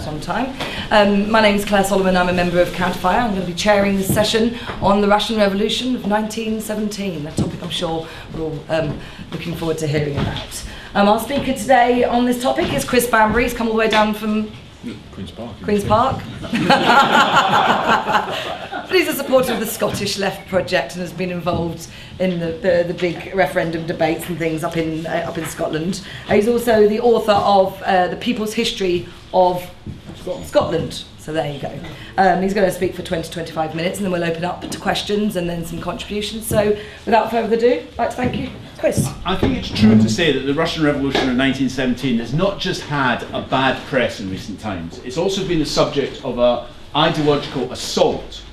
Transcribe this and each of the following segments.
some time. Um, my name is Claire Solomon, I'm a member of Counterfire. I'm going to be chairing this session on the Russian Revolution of 1917, a topic I'm sure we're all um, looking forward to hearing about. Um, our speaker today on this topic is Chris Bambery. He's come all the way down from Queen's Park. Queen's Park. but he's a supporter of the Scottish Left Project and has been involved in the, the, the big referendum debates and things up in, uh, up in Scotland. Uh, he's also the author of uh, The People's History of Scotland. So there you go. Um, he's going to speak for 20 25 minutes and then we'll open up to questions and then some contributions. So without further ado, I'd like to thank you. Chris. I think it's true to say that the Russian Revolution of 1917 has not just had a bad press in recent times, it's also been the subject of an ideological assault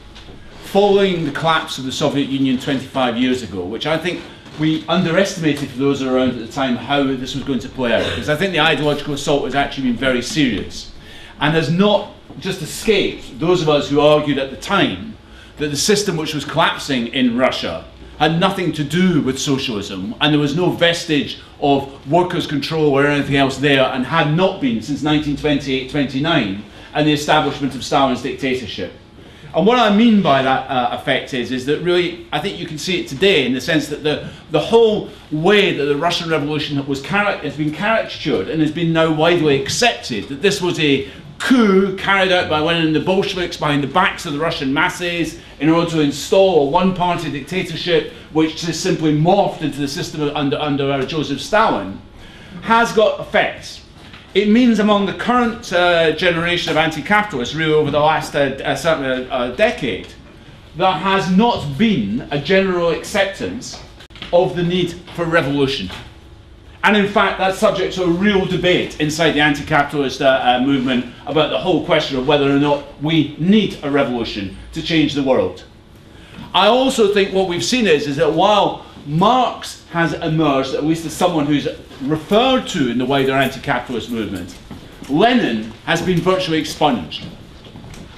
following the collapse of the Soviet Union 25 years ago, which I think we underestimated for those around at the time how this was going to play out. Because I think the ideological assault has actually been very serious and has not just escaped those of us who argued at the time that the system which was collapsing in Russia had nothing to do with socialism and there was no vestige of workers' control or anything else there and had not been since 1928-29 and the establishment of Stalin's dictatorship. And what I mean by that uh, effect is, is that really, I think you can see it today in the sense that the, the whole way that the Russian Revolution was has been caricatured and has been now widely accepted, that this was a coup carried out by one of the Bolsheviks behind the backs of the Russian masses in order to install a one-party dictatorship which just simply morphed into the system under, under uh, Joseph Stalin, has got effects. It means among the current uh, generation of anti-capitalists, really over the last uh, uh, certainly a, decade, there has not been a general acceptance of the need for revolution. And in fact, that's subject to a real debate inside the anti-capitalist uh, uh, movement about the whole question of whether or not we need a revolution to change the world. I also think what we've seen is, is that while Marx has emerged, at least as someone who's referred to in the wider anti-capitalist movement, Lenin has been virtually expunged.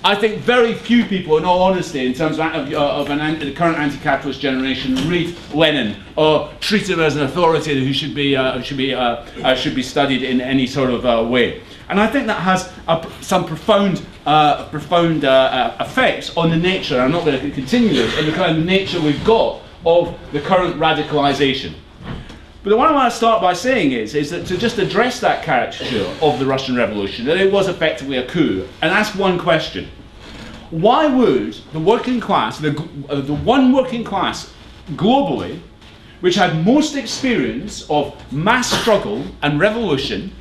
I think very few people, in all honesty, in terms of, of, of an, the current anti-capitalist generation, read Lenin or treat him as an authority who should be, uh, should be, uh, uh, should be studied in any sort of uh, way. And I think that has a, some profound, uh, profound uh, effects on the nature, I'm not going to continue this, on the kind of nature we've got of the current radicalization. But what I want to start by saying is, is that to just address that caricature of the Russian Revolution, that it was effectively a coup, and ask one question. Why would the working class, the, uh, the one working class globally, which had most experience of mass struggle and revolution,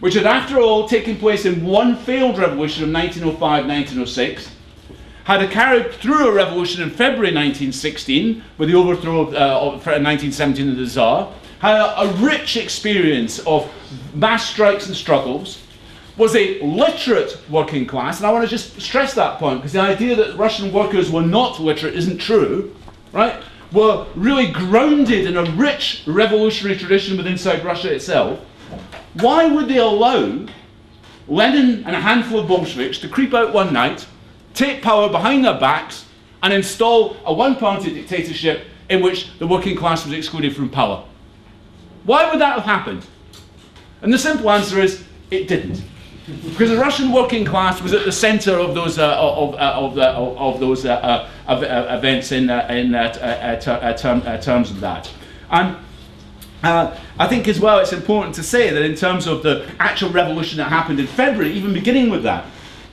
which had after all taken place in one failed revolution of 1905-1906, had carried through a revolution in February 1916 with the overthrow of, uh, of 1917 of the Tsar, had a, a rich experience of mass strikes and struggles, was a literate working class, and I want to just stress that point because the idea that Russian workers were not literate isn't true, right? Were really grounded in a rich revolutionary tradition within inside Russia itself. Why would they allow Lenin and a handful of Bolsheviks to creep out one night, take power behind their backs, and install a one party dictatorship in which the working class was excluded from power? Why would that have happened? And the simple answer is it didn't. Because the Russian working class was at the center of those, uh, of, uh, of, uh, of, those uh, uh, events in, uh, in term, terms of that. And I think as well it's important to say that in terms of the actual revolution that happened in February, even beginning with that,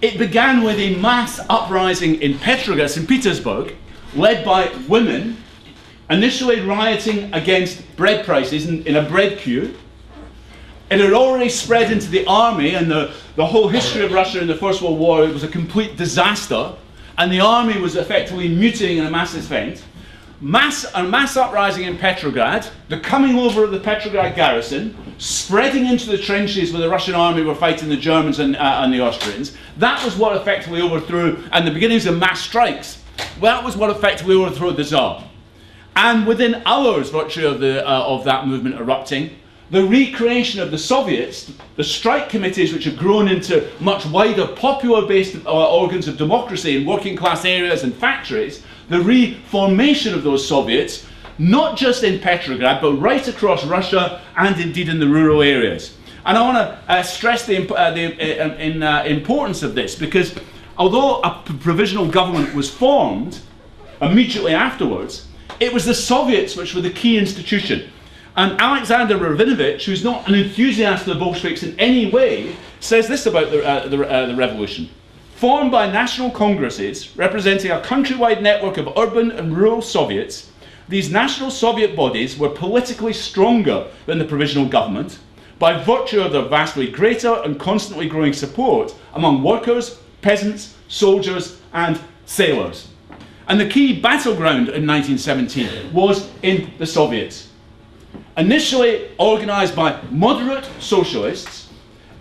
it began with a mass uprising in Petrograd, in Petersburg, led by women initially rioting against bread prices in, in, a bread queue. It had already spread into the army, and the, the whole history of Russia in the First World War it was a complete disaster, and the army was effectively mutilating in a mass event. Mass, a mass uprising in Petrograd, the coming over of the Petrograd garrison, spreading into the trenches where the Russian army were fighting the Germans and, uh, and the Austrians. That was what effectively overthrew, and the beginnings of mass strikes. That was what effectively overthrew the Tsar. And within hours, virtually of, the, uh, of that movement erupting, the recreation of the Soviets, the strike committees, which have grown into much wider popular-based uh, organs of democracy in working class areas and factories, the reformation of those Soviets, not just in Petrograd, but right across Russia and indeed in the rural areas. And I want to uh, stress the, uh, the uh, in, uh, importance of this because although a provisional government was formed immediately afterwards, it was the Soviets which were the key institution. And Alexander Rabinowitch, who's not an enthusiast of the Bolsheviks in any way, says this about the, uh, the, uh, the revolution. Formed by national congresses representing a countrywide network of urban and rural Soviets, these national Soviet bodies were politically stronger than the provisional government by virtue of their vastly greater and constantly growing support among workers, peasants, soldiers, and sailors. And the key battleground in 1917 was in the Soviets. Initially organised by moderate socialists,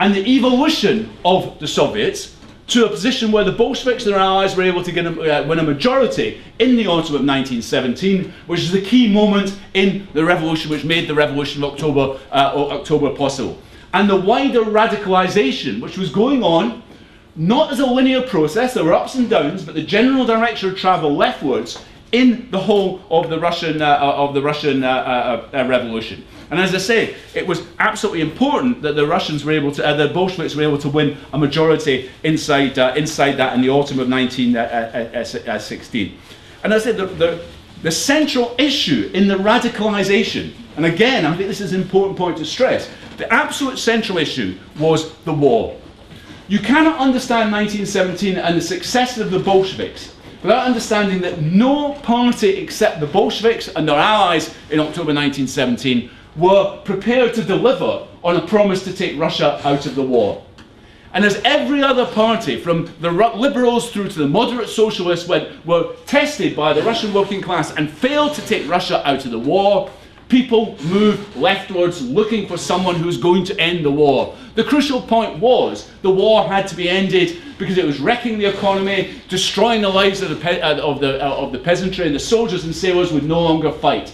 and the evolution of the Soviets to a position where the Bolsheviks and their allies were able to get a, uh, win a majority in the autumn of 1917, which is the key moment in the revolution which made the revolution of October, uh, October possible. And the wider radicalisation which was going on, not as a linear process, there were ups and downs, but the general direction of travel leftwards in the whole of the Russian, uh, of the Russian uh, uh, uh, revolution. And as I say, it was absolutely important that the Russians were able to, uh, the Bolsheviks were able to win a majority inside, uh, inside that in the autumn of 1916. And as I said, the, the, the central issue in the radicalisation, and again, I think this is an important point to stress, the absolute central issue was the war. You cannot understand 1917 and the success of the Bolsheviks without understanding that no party except the Bolsheviks and their allies in October 1917 were prepared to deliver on a promise to take Russia out of the war. And as every other party, from the liberals through to the moderate socialists, went, were tested by the Russian working class and failed to take Russia out of the war, people move leftwards looking for someone who's going to end the war. The crucial point was the war had to be ended because it was wrecking the economy, destroying the lives of the, uh, of the, uh, of the peasantry, and the soldiers and sailors would no longer fight.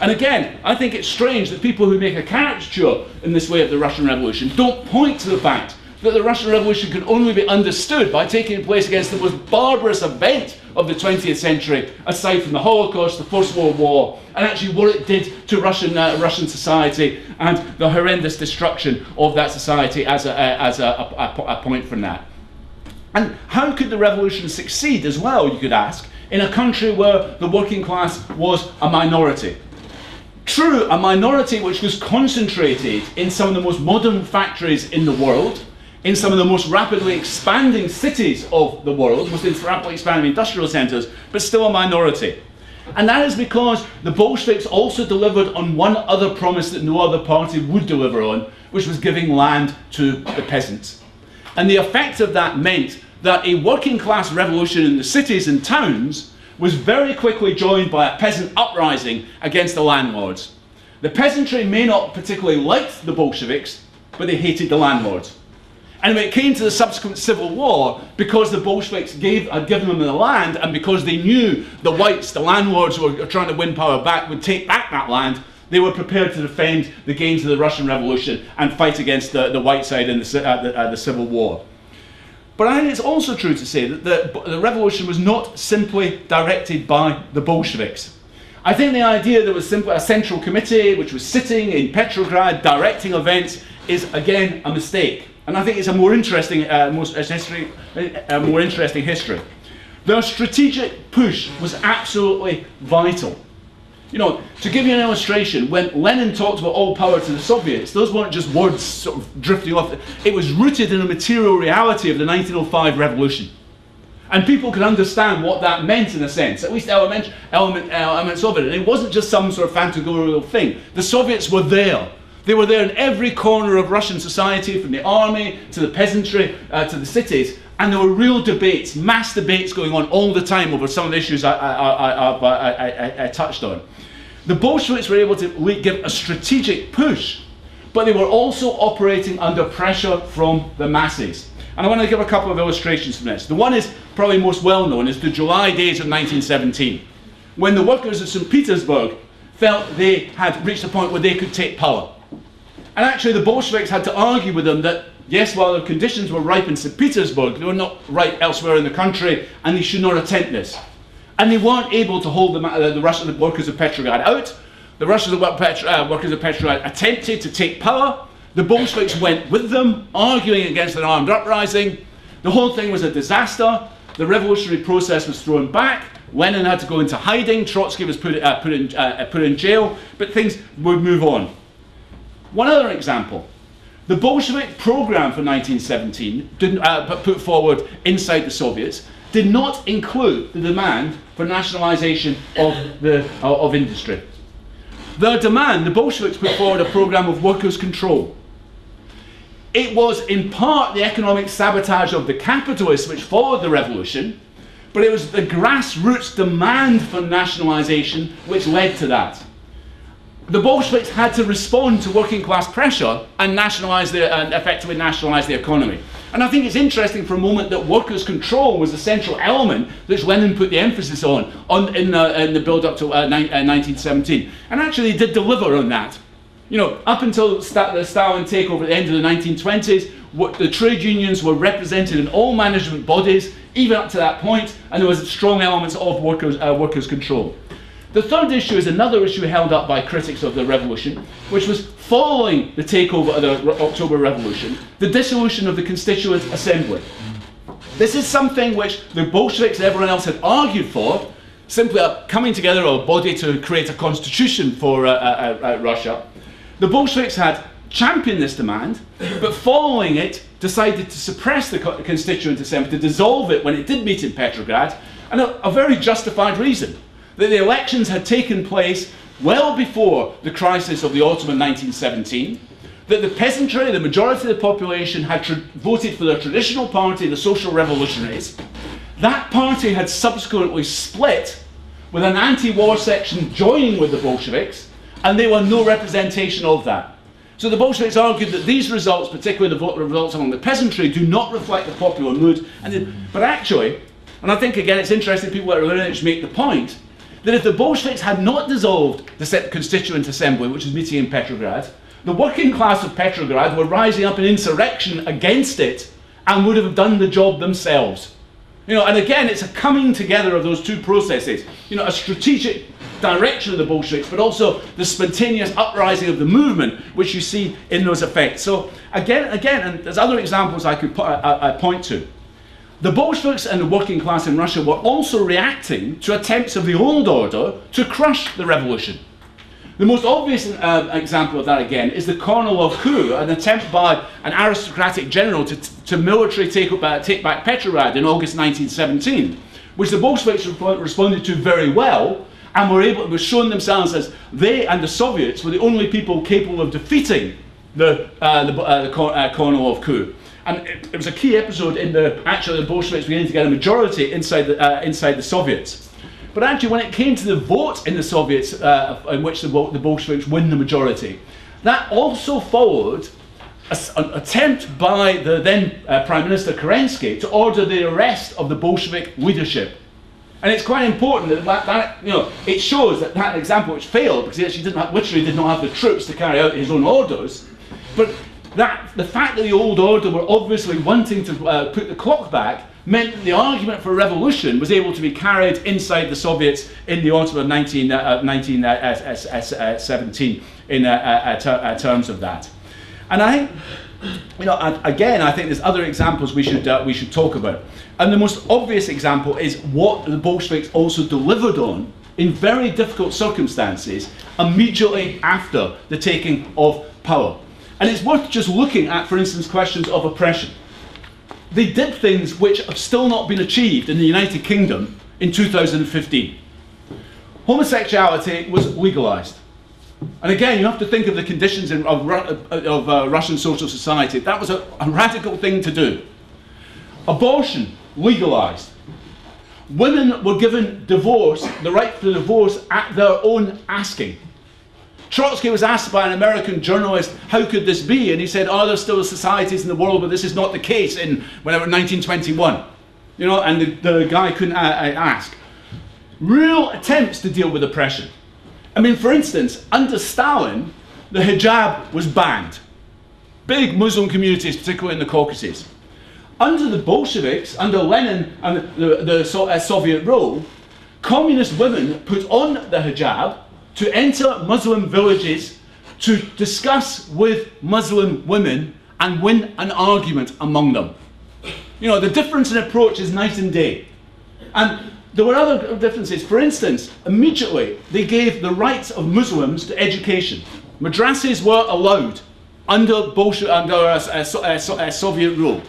And again, I think it's strange that people who make a caricature in this way of the Russian Revolution don't point to the fact that the Russian Revolution can only be understood by taking place against the most barbarous event of the 20th century, aside from the Holocaust, the First World War, and actually what it did to Russian, uh, Russian society and the horrendous destruction of that society as a, uh, as a, a, a point from that. And how could the revolution succeed as well, you could ask, in a country where the working class was a minority? True, a minority which was concentrated in some of the most modern factories in the world, in some of the most rapidly expanding cities of the world, most rapidly expanding industrial centres, but still a minority. And that is because the Bolsheviks also delivered on one other promise that no other party would deliver on, which was giving land to the peasants. And the effect of that meant that a working class revolution in the cities and towns was very quickly joined by a peasant uprising against the landlords. The peasantry may not particularly like the Bolsheviks, but they hated the landlords. And when it came to the subsequent civil war, because the Bolsheviks gave, had given them the land, and because they knew the whites, the landlords who were trying to win power back, would take back that land, they were prepared to defend the gains of the Russian Revolution and fight against the, the white side in the, uh, the, uh, the Civil War. But I think it's also true to say that the, the revolution was not simply directed by the Bolsheviks. I think the idea there was simply a central committee which was sitting in Petrograd directing events is again a mistake. And I think it's a more interesting, uh, more, history, a more interesting history. Their strategic push was absolutely vital. You know, to give you an illustration, when Lenin talked about all power to the Soviets, those weren't just words sort of drifting off. It was rooted in a material reality of the 1905 revolution. And people could understand what that meant in a sense, at least element, element, elements of it. And it wasn't just some sort of phantasmagorical thing. The Soviets were there. They were there in every corner of Russian society, from the army to the peasantry uh, to the cities. And there were real debates, mass debates going on all the time over some of the issues I, I, I, I touched on. The Bolsheviks were able to give a strategic push, but they were also operating under pressure from the masses. And I want to give a couple of illustrations from this. The one is probably most well known is the July days of 1917, when the workers of St. Petersburg felt they had reached a point where they could take power. And actually, the Bolsheviks had to argue with them that, yes, while the conditions were ripe in St. Petersburg, they were not right elsewhere in the country, and they should not attempt this. And they weren't able to hold the, uh, the Russian workers of Petrograd out. The Russian uh, workers of Petrograd attempted to take power. The Bolsheviks went with them, arguing against an armed uprising. The whole thing was a disaster. The revolutionary process was thrown back. Lenin had to go into hiding. Trotsky was put, uh, put, in, uh, put in jail. But things would move on. One other example. The Bolshevik program for 1917, didn't, uh, put forward inside the Soviets, did not include the demand for nationalization of, the, uh, of industry. Their demand, the Bolsheviks put forward a program of workers' control. It was in part the economic sabotage of the capitalists which followed the revolution, but it was the grassroots demand for nationalisation which led to that. The Bolsheviks had to respond to working class pressure and nationalise the, and effectively nationalise the economy. And I think it's interesting for a moment that workers' control was the central element which Lenin put the emphasis on, on in, the, in the build up to uh, uh, 1917. And actually, he did deliver on that. You know, up until the Stalin takeover at the end of the 1920s, what the trade unions were represented in all management bodies, even up to that point, and there was strong elements of workers, uh, workers' control. The third issue is another issue held up by critics of the revolution, which was following the takeover of the October Revolution, the dissolution of the Constituent Assembly. This is something which the Bolsheviks and everyone else had argued for, simply a coming together of a body to create a constitution for uh, uh, uh, uh Russia. The Bolsheviks had championed this demand, but following it, decided to suppress the Constituent Assembly, to dissolve it when it did meet in Petrograd, and a, a very justified reason. That the elections had taken place well before the crisis of the autumn of 1917, that the peasantry, the majority of the population, had voted for their traditional party, the Social Revolutionaries. That party had subsequently split, with an anti war section joining with the Bolsheviks, and they were no representation of that. So the Bolsheviks argued that these results, particularly the results among the peasantry, do not reflect the popular mood. And but actually, and I think again it's interesting people at Lynch make the point that if the Bolsheviks had not dissolved the Constituent Assembly, which was meeting in Petrograd, the working class of Petrograd were rising up in insurrection against it and would have done the job themselves. You know, and again, it's a coming together of those two processes. You know, a strategic direction of the Bolsheviks, but also the spontaneous uprising of the movement, which you see in those effects. So again, again, and there's other examples I could I, I point to. The Bolsheviks and the working class in Russia were also reacting to attempts of the old order to crush the revolution. The most obvious uh, example of that, again, is the Kornilov coup, an attempt by an aristocratic general to, to military take, up, uh, take back Petrograd in August 1917, which the Bolsheviks responded to very well and were able were shown themselves as they and the Soviets were the only people capable of defeating the uh, the, uh, the uh, Kornilov coup. And it, it, was a key episode in the actually the Bolsheviks beginning to get a majority inside the uh, inside the Soviets. But actually, when it came to the vote in the Soviets, uh, in which the, the Bolsheviks win the majority, that also followed a, an attempt by the then uh, Prime Minister Kerensky to order the arrest of the Bolshevik leadership. And it's quite important that, that, that, you know, it shows that that example which failed because he actually didn't have, literally did not have the troops to carry out his own orders. But that, the fact that the old order were obviously wanting to uh, put the clock back meant that the argument for revolution was able to be carried inside the Soviets in the autumn of 19, uh, 1917 uh, uh, in uh, terms of that. And I you know, again, I think there's other examples we should, we should talk about. And the most obvious example is what the Bolsheviks also delivered on in very difficult circumstances immediately after the taking of power. And it's worth just looking at, for instance, questions of oppression. They did things which have still not been achieved in the United Kingdom in 2015. Homosexuality was legalized. And again, you have to think of the conditions in, of, of uh, Russian social society. That was a, a radical thing to do. Abortion legalized. Women were given divorce, the right to divorce, at their own asking. Trotsky was asked by an American journalist, how could this be? And he said, are there still societies in the world where this is not the case in whatever, 1921? You know, and the, the guy couldn't uh, uh, ask. Real attempts to deal with oppression. I mean, for instance, under Stalin, the hijab was banned. Big Muslim communities, particularly in the Caucasus. Under the Bolsheviks, under Lenin and the, the, the Soviet rule, communist women put on the hijab to enter Muslim villages to discuss with Muslim women and win an argument among them. You know, the difference in approach is night and day. And there were other differences. For instance, immediately they gave the rights of Muslims to education. Madrasas were allowed under, Bolshevik, under uh, uh, uh, Soviet rule.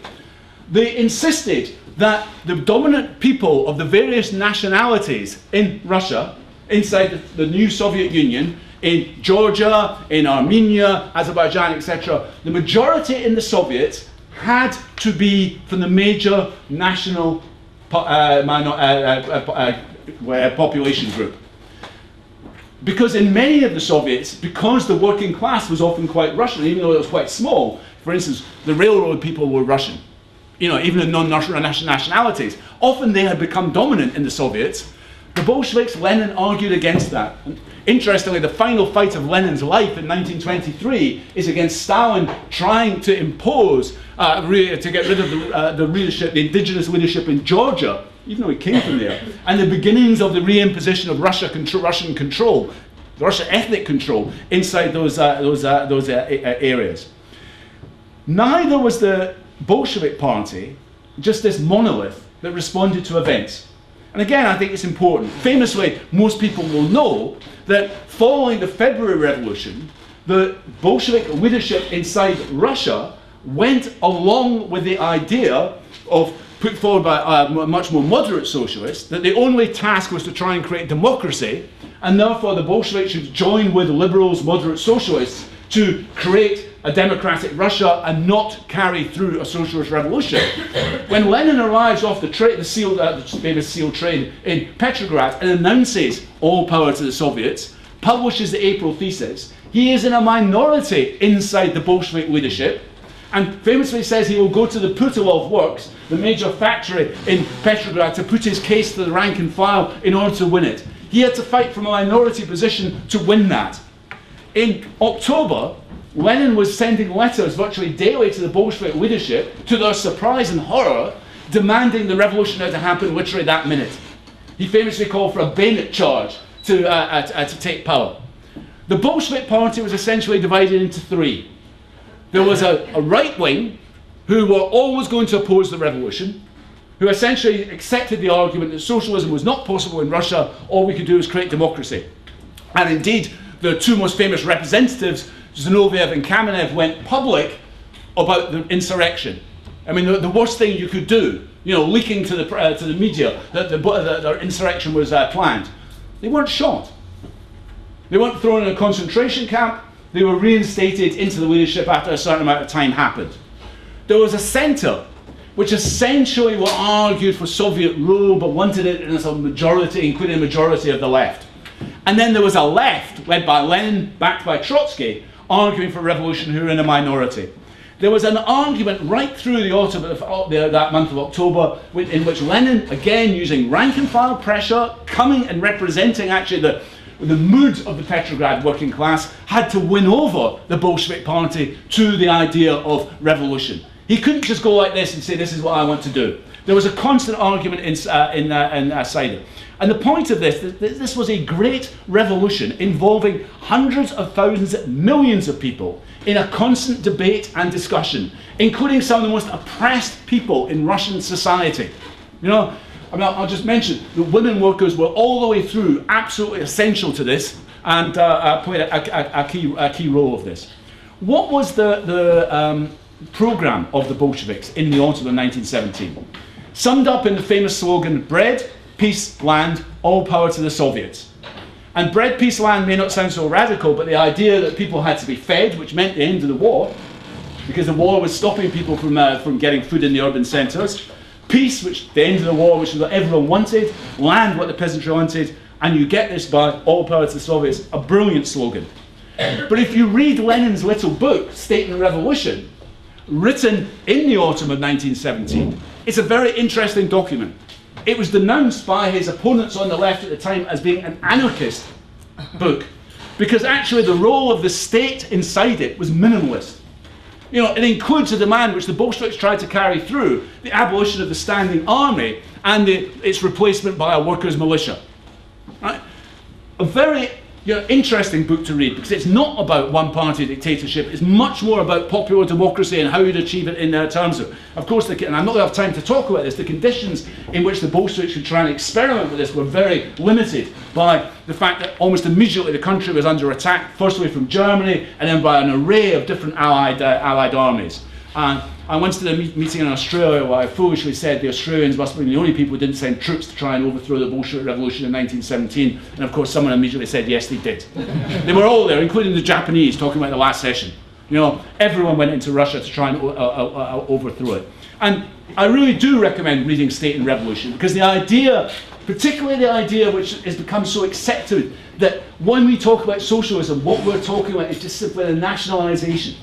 They insisted that the dominant people of the various nationalities in Russia, inside the, the new Soviet Union, in Georgia, in Armenia, Azerbaijan, etc., the majority in the Soviets had to be from the major national uh, minor, uh, uh, uh, population group. Because in many of the Soviets, because the working class was often quite Russian, even though it was quite small, for instance, the railroad people were Russian, you know, even in non-national nationalities. Often they had become dominant in the Soviets. The Bolsheviks, Lenin argued against that. And interestingly, the final fight of Lenin's life in 1923 is against Stalin trying to impose, uh, to get rid of the, uh, the leadership, the indigenous leadership in Georgia, even though he came from there, and the beginnings of the reimposition of Russia Russian control, Russian ethnic control inside those, uh, those, uh, those uh, areas. Neither was the Bolshevik Party just this monolith that responded to events. And again, I think it's important. Famously, most people will know that following the February Revolution, the Bolshevik leadership inside Russia went along with the idea of put forward by uh, a much more moderate socialist that the only task was to try and create democracy, and therefore the Bolsheviks should join with liberals, moderate socialists to create a democratic Russia and not carry through a socialist revolution. when Lenin arrives off the, tra- the, seal, uh, the famous SEAL train in Petrograd and announces all power to the Soviets, publishes the April thesis, he is in a minority inside the Bolshevik leadership and famously says he will go to the Putilov works, the major factory in Petrograd, to put his case to the rank and file in order to win it. He had to fight from a minority position to win that. In October, Lenin was sending letters virtually daily to the Bolshevik leadership, to their surprise and horror, demanding the revolution had to happen literally that minute. He famously called for a bayonet charge to, uh, uh, to take power. The Bolshevik party was essentially divided into three. There was a, a right wing who were always going to oppose the revolution, who essentially accepted the argument that socialism was not possible in Russia, all we could do is create democracy. And indeed, the two most famous representatives Zinoviev and Kamenev went public about the insurrection. I mean, the, the worst thing you could do, you know, leaking to the, uh, to the media that the, the, the insurrection was uh, planned. They weren't shot. They weren't thrown in a concentration camp. They were reinstated into the leadership after a certain amount of time happened. There was a centre which essentially were argued for Soviet rule but wanted it in a majority, including a majority of the left. And then there was a left led by Lenin, backed by Trotsky, arguing for revolution who are in a minority. There was an argument right through the autumn of uh, that month of October in which Lenin, again using rank and file pressure, coming and representing actually the, the mood of the Petrograd working class, had to win over the Bolshevik party to the idea of revolution. He couldn't just go like this and say, This is what I want to do. There was a constant argument in, uh, in, uh, in uh, and the point of this, this was a great revolution involving hundreds of thousands, millions of people in a constant debate and discussion, including some of the most oppressed people in Russian society. You know, I mean, I'll just mention the women workers were all the way through absolutely essential to this and uh, uh, played a, a, a, key, a key role of this. What was the, the um, program of the Bolsheviks in the autumn of 1917? Summed up in the famous slogan, bread, peace, land, all power to the Soviets. And bread, peace, land may not sound so radical, but the idea that people had to be fed, which meant the end of the war, because the war was stopping people from, uh, from getting food in the urban centres. Peace, which the end of the war, which is what everyone wanted. Land, what the peasantry wanted. And you get this by all power to the Soviets, a brilliant slogan. But if you read Lenin's little book, State and Revolution, written in the autumn of 1917, it's a very interesting document. It was denounced by his opponents on the left at the time as being an anarchist book because actually the role of the state inside it was minimalist. You know, it includes a demand which the Bolsheviks tried to carry through the abolition of the standing army and the, its replacement by a workers' militia. Right? A very you know, interesting book to read because it's not about one party dictatorship. It's much more about popular democracy and how you'd achieve it in uh, terms of, of course, the, and I'm not going to have time to talk about this. The conditions in which the Bolsheviks would try and experiment with this were very limited by the fact that almost immediately the country was under attack, firstly from Germany and then by an array of different allied, uh, allied armies. And I once did a meeting in Australia where I foolishly said the Australians must have been the only people who didn't send troops to try and overthrow the Bolshevik Revolution in 1917. And of course, someone immediately said, yes, they did. they were all there, including the Japanese, talking about the last session. You know, everyone went into Russia to try and uh, uh, uh, overthrow it. And I really do recommend reading State and Revolution because the idea, particularly the idea which has become so accepted, that when we talk about socialism, what we're talking about is just simply the nationalisation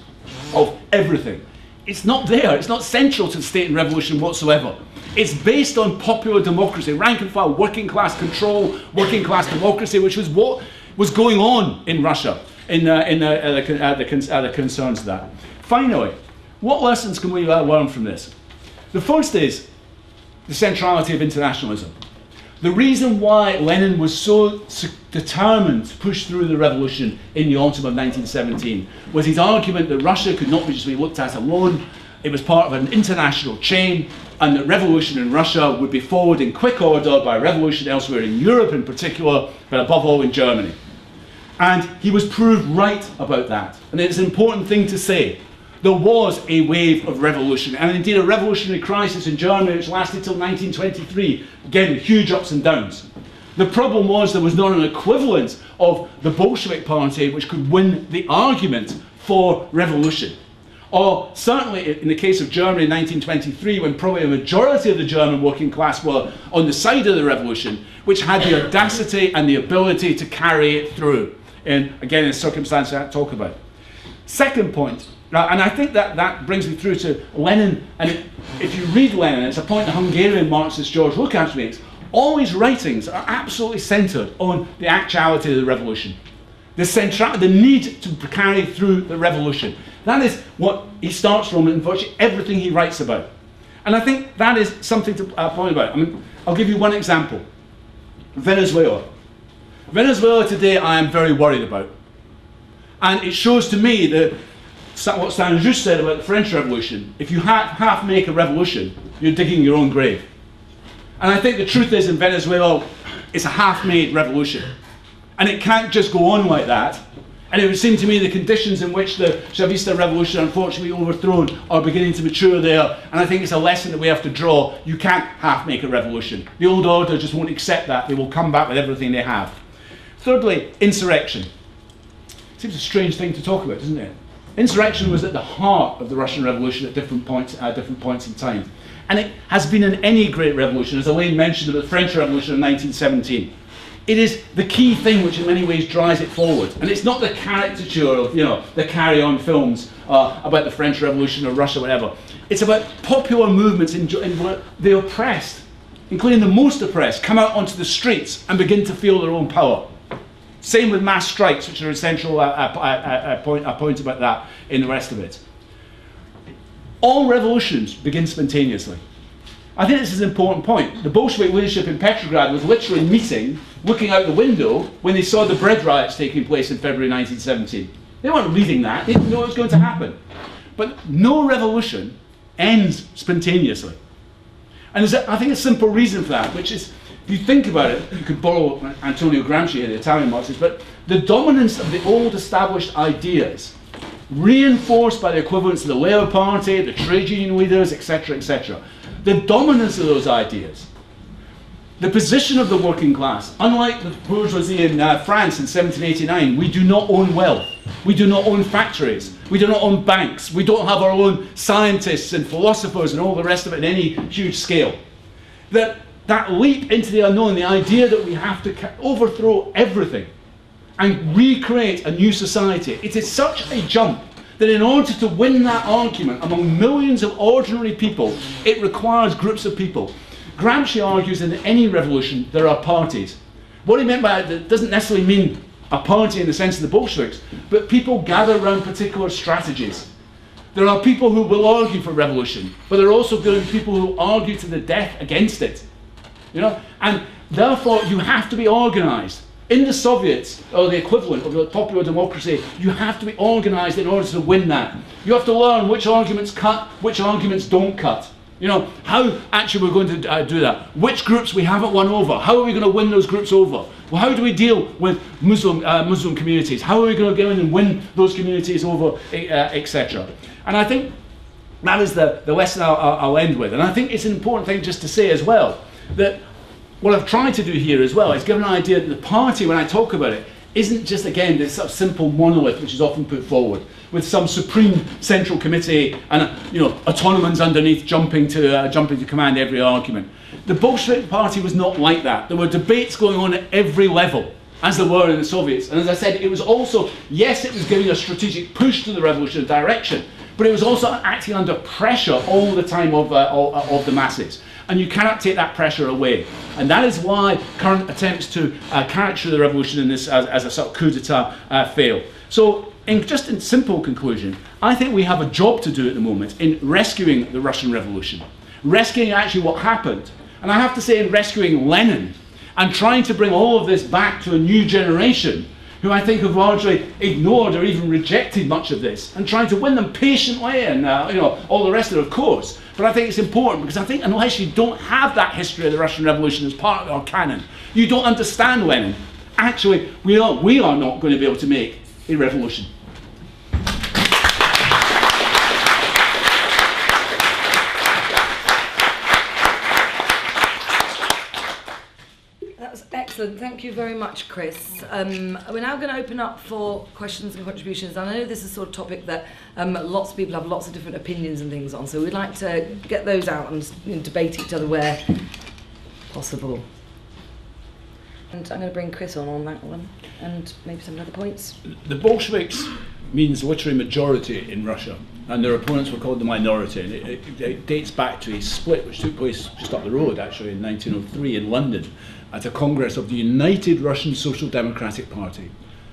of everything it's not there. It's not central to the state and revolution whatsoever. It's based on popular democracy, rank and file, working class control, working class democracy, which was what was going on in Russia in, uh, in uh, uh, the, uh, the, uh, the, concerns of that. Finally, what lessons can we uh, learn from this? The first is the centrality of internationalism. The reason why Lenin was so determined to push through the revolution in the autumn of 1917 was his argument that Russia could not just be looked at alone, it was part of an international chain, and that revolution in Russia would be followed in quick order by revolution elsewhere in Europe in particular, but above all in Germany. And he was proved right about that. And it's an important thing to say there was a wave of revolution, and indeed a revolutionary crisis in Germany which lasted till 1923, again huge ups and downs. The problem was there was not an equivalent of the Bolshevik Party which could win the argument for revolution. Or certainly in the case of Germany in 1923, when probably a majority of the German working class were on the side of the revolution, which had the audacity and the ability to carry it through. And again, in circumstances I talk about. Second point, now, and I think that, that brings me through to Lenin. And it, if you read Lenin, it's a point the Hungarian Marxist George Lukács makes. All his writings are absolutely centered on the actuality of the revolution, the, centra- the need to carry through the revolution. That is what he starts from in virtually everything he writes about. And I think that is something to uh, point about. I mean, I'll give you one example Venezuela. Venezuela today, I am very worried about. And it shows to me that what Saint-Just said about the French Revolution, if you half, half make a revolution, you're digging your own grave. And I think the truth is in Venezuela, it's a half-made revolution. And it can't just go on like that. And it would seem to me the conditions in which the Chavista revolution, unfortunately overthrown, are beginning to mature there. And I think it's a lesson that we have to draw. You can't half make a revolution. The old order just won't accept that. They will come back with everything they have. Thirdly, insurrection. Seems a strange thing to talk about, doesn't it? Insurrection was at the heart of the Russian Revolution at different points, at different points in time. And it has been in any great revolution, as Elaine mentioned about the French Revolution in 1917. It is the key thing which in many ways drives it forward. And it's not the caricature of, you know, the carry-on films uh, about the French Revolution or Russia, whatever. It's about popular movements in, in the oppressed, including the most oppressed, come out onto the streets and begin to feel their own power. Same with mass strikes, which are essential. I, I, I, point, I point about that in the rest of it. All revolutions begin spontaneously. I think this is an important point. The Bolshevik leadership in Petrograd was literally meeting, looking out the window, when they saw the bread riots taking place in February 1917. They weren't reading that, they didn't know what was going to happen. But no revolution ends spontaneously. And there's, a, I think, a simple reason for that, which is if you think about it, you could borrow Antonio Gramsci, here, the Italian Marxist, but the dominance of the old established ideas, reinforced by the equivalence of the Labour Party, the trade union leaders, etc., etc., the dominance of those ideas, the position of the working class, unlike the bourgeoisie in uh, France in 1789, we do not own wealth. We do not own factories. We do not own banks. We don't have our own scientists and philosophers and all the rest of it in any huge scale. That that leap into the unknown, the idea that we have to overthrow everything and recreate a new society, it is such a jump that in order to win that argument among millions of ordinary people, it requires groups of people. Gramsci argues that in any revolution there are parties. What he meant by that doesn't necessarily mean a party in the sense of the Bolsheviks, but people gather around particular strategies. There are people who will argue for revolution, but there are also people who argue to the death against it. You know, and therefore you have to be organised. In the Soviets, or the equivalent of the popular democracy, you have to be organised in order to win that. You have to learn which arguments cut, which arguments don't cut. You know, how actually we're going to uh, do that. Which groups we haven't won over. How are we going to win those groups over? Well, how do we deal with Muslim, uh, Muslim communities? How are we going to go in and win those communities over, uh, etc.? And I think that is the, the lesson I'll, I'll end with. And I think it's an important thing just to say as well that what I've tried to do here as well is give an idea that the party, when I talk about it, isn't just again this sort of simple monolith which is often put forward with some supreme central committee and you know autonomans underneath jumping to uh, jumping to command every argument. The Bolshevik Party was not like that. There were debates going on at every level, as there were in the Soviets. And as I said, it was also yes, it was giving a strategic push to the revolutionary direction, but it was also acting under pressure all the time of uh, of the masses and you cannot take that pressure away. And that is why current attempts to uh, the revolution in this as, as a sort of coup d'etat uh, fail. So, in, just in simple conclusion, I think we have a job to do at the moment in rescuing the Russian Revolution, rescuing actually what happened. And I have to say, in rescuing Lenin and trying to bring all of this back to a new generation who I think have largely ignored or even rejected much of this, and trying to win them patiently and uh, you know all the rest of it, of course. But I think it's important because I think unless you don't have that history of the Russian Revolution as part of our canon, you don't understand Lenin. Actually, we are, we are not going to be able to make a revolution. Excellent. Thank you very much, Chris. Um, we're now going to open up for questions and contributions. I know this is sort of topic that um, lots of people have lots of different opinions and things on, so we'd like to get those out and you know, debate each other where possible. And I'm going to bring Chris on on that one, and maybe some other points. The Bolsheviks means literally majority in Russia, and their opponents were called the minority. And it, it, it dates back to a split which took place just up the road, actually, in 1903 in London at a congress of the United Russian Social Democratic Party.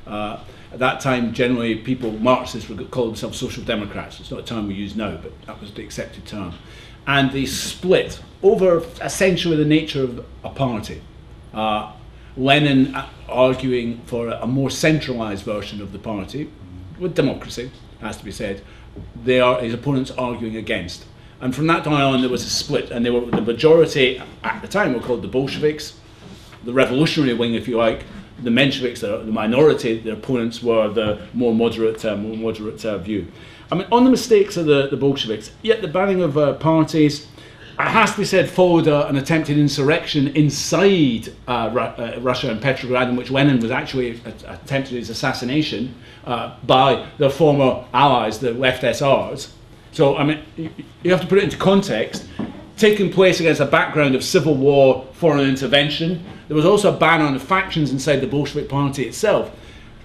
Uh, at that time, generally, people, Marxists, would call themselves social democrats. It's not a term we use now, but that was the accepted term. And they split over essentially the nature of a party. Uh, Lenin arguing for a more centralized version of the party, with democracy, has to be said. They are, his opponents arguing against. And from that time on, there was a split, and they were the majority at the time were called the Bolsheviks, the revolutionary wing, if you like, the Mensheviks, the, the minority, their opponents were the more moderate, uh, more moderate uh, view. I mean, on the mistakes of the, the Bolsheviks, yet the banning of uh, parties, it has to be said, followed uh, an attempted insurrection inside uh, Ru uh, Russia and Petrograd, in which Lenin was actually attempted his assassination by the former allies, the left SRs. So, I mean, you have to put it into context. Taking place against a background of civil war, foreign intervention, there was also a ban on factions inside the Bolshevik Party itself.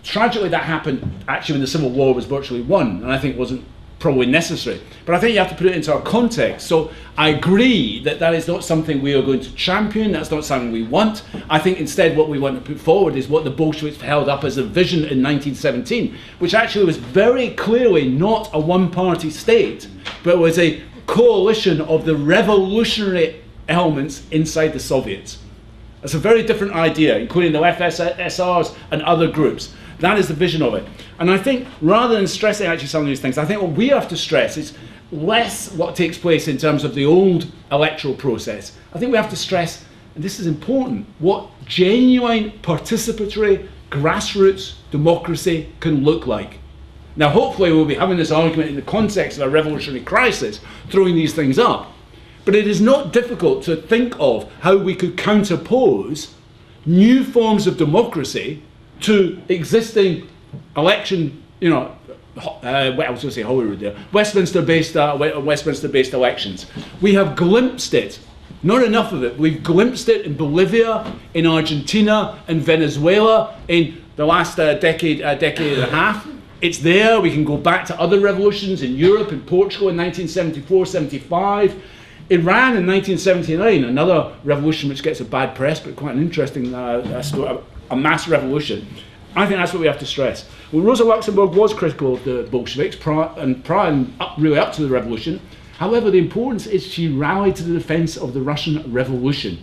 Tragically, that happened actually when the Civil War was virtually won, and I think wasn't probably necessary. But I think you have to put it into our context. So I agree that that is not something we are going to champion, that's not something we want. I think instead what we want to put forward is what the Bolsheviks held up as a vision in 1917, which actually was very clearly not a one party state, but was a coalition of the revolutionary elements inside the Soviets. That's a very different idea, including the FSRs and other groups. That is the vision of it. And I think rather than stressing actually some of these things, I think what we have to stress is less what takes place in terms of the old electoral process. I think we have to stress, and this is important, what genuine participatory grassroots democracy can look like. Now, hopefully, we'll be having this argument in the context of a revolutionary crisis, throwing these things up. But it is not difficult to think of how we could counterpose new forms of democracy to existing election, you know, uh, well, I was going to say Holyrood there, Westminster-based uh, Westminster-based elections. We have glimpsed it, not enough of it. We've glimpsed it in Bolivia, in Argentina, in Venezuela, in the last uh, decade, uh, decade and a half. It's there. We can go back to other revolutions in Europe, in Portugal in 1974, 75. Iran in 1979, another revolution which gets a bad press, but quite an interesting uh, story, a mass revolution. I think that's what we have to stress. Well, Rosa Luxemburg was critical of the Bolsheviks prior and prior and up, really up to the revolution. However, the importance is she rallied to the defense of the Russian Revolution.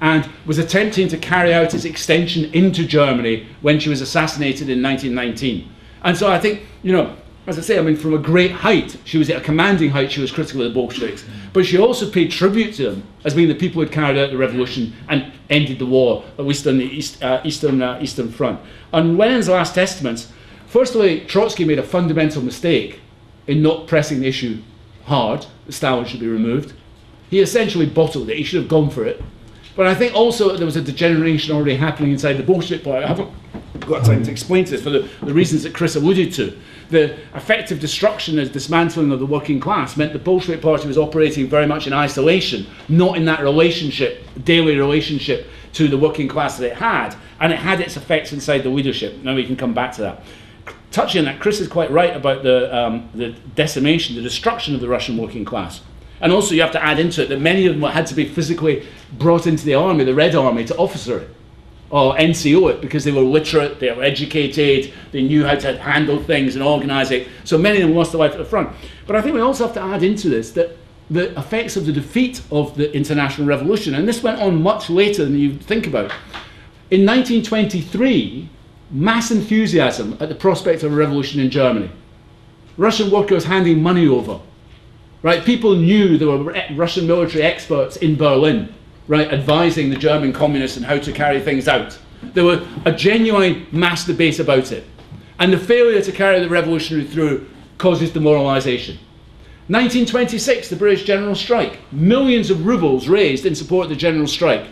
and was attempting to carry out its extension into Germany when she was assassinated in 1919. And so I think, you know, as I say, I mean, from a great height, she was at a commanding height, she was critical of the Bolsheviks. But she also paid tribute to them as being the people who had carried out the revolution and ended the war, at least on the East, uh, Eastern, uh, Eastern Front. On Lenin's last testaments, firstly, Trotsky made a fundamental mistake in not pressing the issue hard, that Stalin should be removed. He essentially bottled it, he should have gone for it. But I think also there was a degeneration already happening inside the Bolshevik party. I haven't got time to explain this for the, the reasons that Chris alluded to. The effective destruction and dismantling of the working class meant the Bolshevik party was operating very much in isolation, not in that relationship, daily relationship to the working class that it had, and it had its effects inside the leadership. Now we can come back to that. Touching on that, Chris is quite right about the, um, the decimation, the destruction of the Russian working class. And also, you have to add into it that many of them had to be physically brought into the army, the Red Army, to officer it or NCO it because they were literate, they were educated, they knew how to handle things and organise it. So many of them lost their life at the front. But I think we also have to add into this that the effects of the defeat of the International Revolution, and this went on much later than you think about. In 1923, mass enthusiasm at the prospect of a revolution in Germany. Russian workers handing money over right? People knew there were Russian military experts in Berlin, right, advising the German communists on how to carry things out. There was a genuine mass debate about it. And the failure to carry the revolutionary through causes demoralization. 1926, the British general strike. Millions of rubles raised in support of the general strike.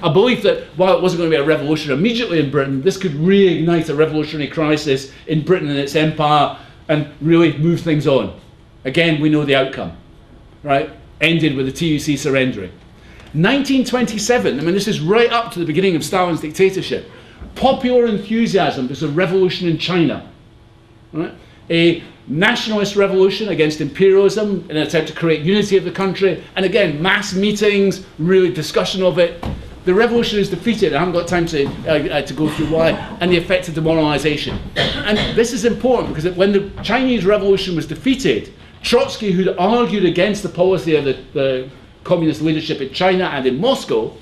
A belief that while it wasn't going to be a revolution immediately in Britain, this could reignite a revolutionary crisis in Britain and its empire and really move things on. Again, we know the outcome, right? Ended with the TUC surrendering. 1927, I mean, this is right up to the beginning of Stalin's dictatorship. Popular enthusiasm, there's a revolution in China. Right? A nationalist revolution against imperialism in an attempt to create unity of the country. And again, mass meetings, really discussion of it. The revolution is defeated. I haven't got time to, uh, uh, to go through why. And the effect of demoralization. And this is important because when the Chinese revolution was defeated, Trotsky, who'd argued against the policy of the, the communist leadership in China and in Moscow,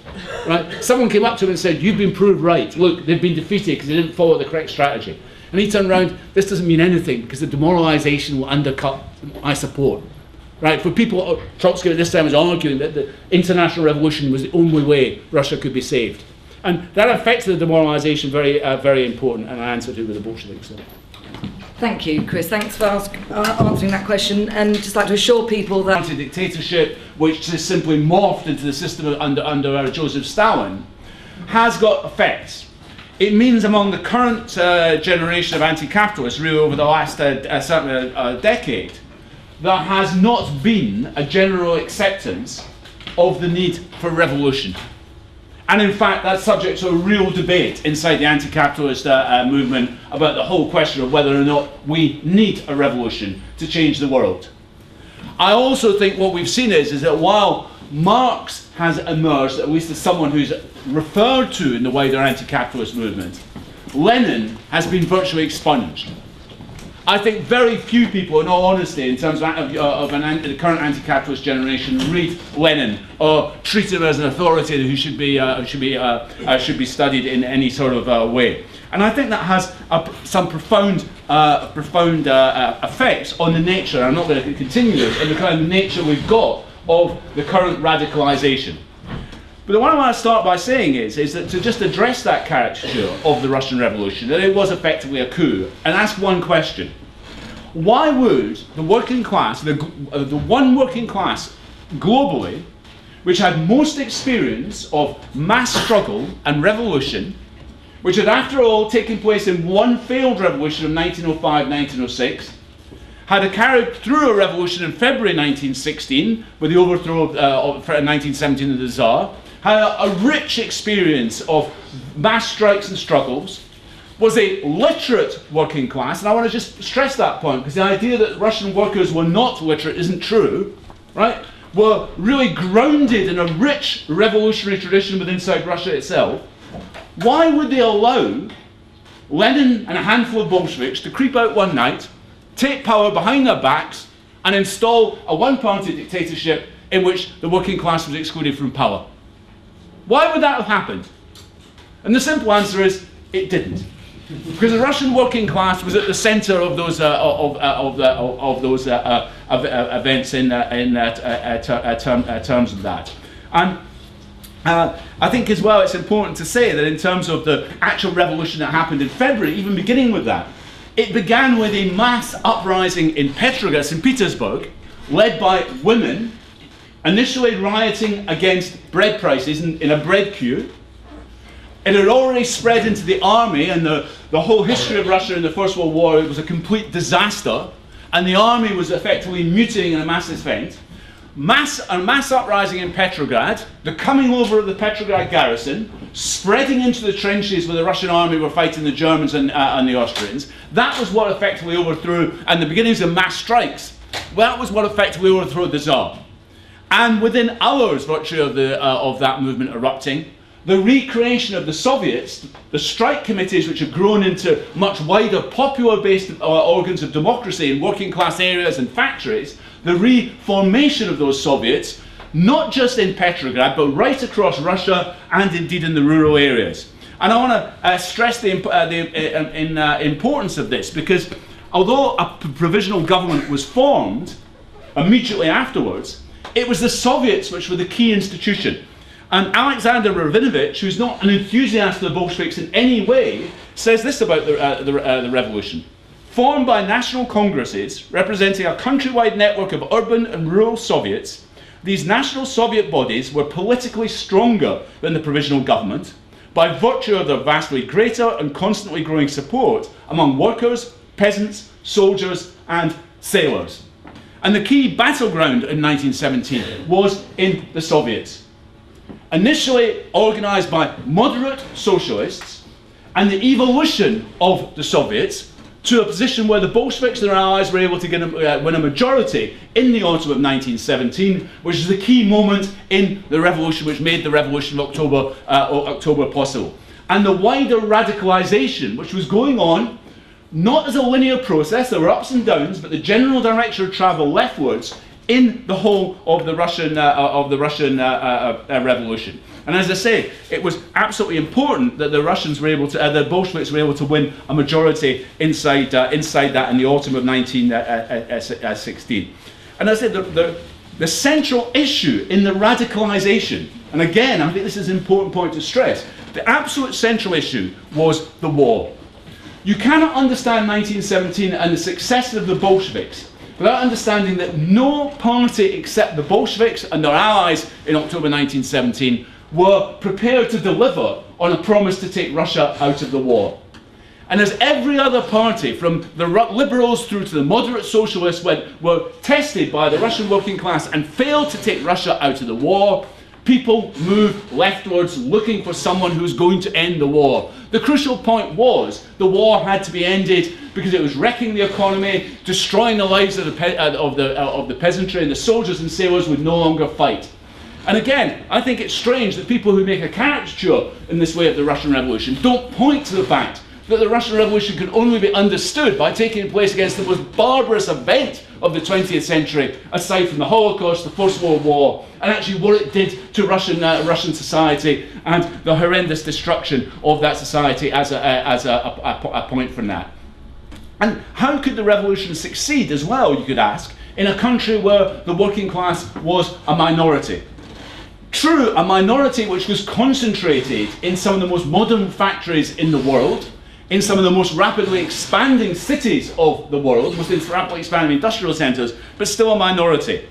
right? Someone came up to him and said, "You've been proved right. Look, they've been defeated because they didn't follow the correct strategy." And he turned around. This doesn't mean anything because the demoralization will undercut my support. Right? For people, Trotsky at this time was arguing that the international revolution was the only way Russia could be saved, and that affected the demoralization very, uh, very important. And I answered it with the Bolsheviks. So. Thank you, Chris. Thanks for ask, uh, answering that question. And just like to assure people that anti-dictatorship, which has simply morphed into the system under under uh, Joseph Stalin, has got effects. It means among the current uh, generation of anti-capitalists, really over the last uh, uh certainly a, uh, decade, there has not been a general acceptance of the need for revolution. And in fact, that's subject to a real debate inside the anti capitalist uh, uh, movement about the whole question of whether or not we need a revolution to change the world. I also think what we've seen is, is that while Marx has emerged, at least as someone who's referred to in the wider anti capitalist movement, Lenin has been virtually expunged. I think very few people, in all honesty, in terms of, of, of an, the current anti-capitalist generation, read Lenin or treat him as an authority who should be, uh, should be, uh, uh, should be studied in any sort of uh, way. And I think that has a, some profound, uh, profound uh, effects on the nature, I'm not going to continue this, on the kind of nature we've got of the current radicalization. But what I want to start by saying is, is that to just address that caricature of the Russian Revolution, that it was effectively a coup, and ask one question. Why would the working class, the, uh, the one working class globally, which had most experience of mass struggle and revolution, which had after all taken place in one failed revolution of 1905-1906, had carried through a revolution in February 1916 with the overthrow of, uh, of 1917 of the Tsar, a, rich experience of mass strikes and struggles, was a literate working class, and I want to just stress that point because the idea that Russian workers were not literate isn't true, right? Were really grounded in a rich revolutionary tradition within inside Russia itself. Why would they allow Lenin and a handful of Bolsheviks to creep out one night, take power behind their backs, and install a one party dictatorship in which the working class was excluded from power? Why would that have happened? And the simple answer is it didn't. Because the Russian working class was at the center of those, uh, of, uh, of, uh, of, those uh, uh, events in, uh, in term, terms of that. And I think as well it's important to say that in terms of the actual revolution that happened in February, even beginning with that, it began with a mass uprising in Petrograd, St. Petersburg, led by women, initially rioting against bread prices in, in a bread queue. It had already spread into the army, and the, the whole history of Russia in the First World War it was a complete disaster, and the army was effectively mutinying in a mass event. Mass, a mass uprising in Petrograd, the coming over of the Petrograd garrison, spreading into the trenches where the Russian army were fighting the Germans and, uh, and the Austrians. That was what effectively overthrew, and the beginnings of mass strikes. That was what effectively overthrew the Tsar. And within hours, virtually, of, the, uh, of that movement erupting, the recreation of the Soviets, the strike committees, which have grown into much wider popular based uh, organs of democracy in working class areas and factories, the reformation of those Soviets, not just in Petrograd, but right across Russia and indeed in the rural areas. And I want to uh, stress the, uh, the uh, in, uh, importance of this because although a provisional government was formed immediately afterwards, it was the Soviets which were the key institution. And Alexander Rabinowitch, who's not an enthusiast of the Bolsheviks in any way, says this about the, uh, the, uh, the revolution. Formed by national congresses representing a countrywide network of urban and rural Soviets, these national Soviet bodies were politically stronger than the provisional government by virtue of their vastly greater and constantly growing support among workers, peasants, soldiers, and sailors. And the key battleground in 1917 was in the Soviets initially organized by moderate socialists, and the evolution of the Soviets to a position where the Bolsheviks and their allies were able to a, uh, win a majority in the autumn of 1917, which is the key moment in the revolution which made the revolution of October, uh, October possible. And the wider radicalization which was going on, not as a linear process, there were ups and downs, but the general direction of travel leftwards in the whole of the Russian, uh, uh of the Russian uh, uh, uh, Revolution. And as I say, it was absolutely important that the Russians were able to, the Bolsheviks were able to win a majority inside, inside that in the autumn of 1916. And as I said, the, the, the central issue in the radicalization, and again, I think this is an important point to stress, the absolute central issue was the war. You cannot understand 1917 and the success of the Bolsheviks without understanding that no party except the Bolsheviks and their allies in October 1917 were prepared to deliver on a promise to take Russia out of the war. And as every other party, from the liberals through to the moderate socialists, went, were tested by the Russian working class and failed to take Russia out of the war, people move leftwards looking for someone who's going to end the war. The crucial point was the war had to be ended because it was wrecking the economy, destroying the lives of the, uh, of the, uh, of the peasantry, and the soldiers and sailors would no longer fight. And again, I think it's strange that people who make a caricature in this way of the Russian Revolution don't point to the fact that the Russian Revolution can only be understood by taking place against the most barbarous event of the 20th century, aside from the Holocaust, the First World War, and actually what it did to Russian, uh, Russian society and the horrendous destruction of that society as a, uh, as a, a, a point from that. And how could the revolution succeed as well, you could ask, in a country where the working class was a minority? True, a minority which was concentrated in some of the most modern factories in the world, in some of the most rapidly expanding cities of the world, most rapidly expanding industrial centres, but still a minority.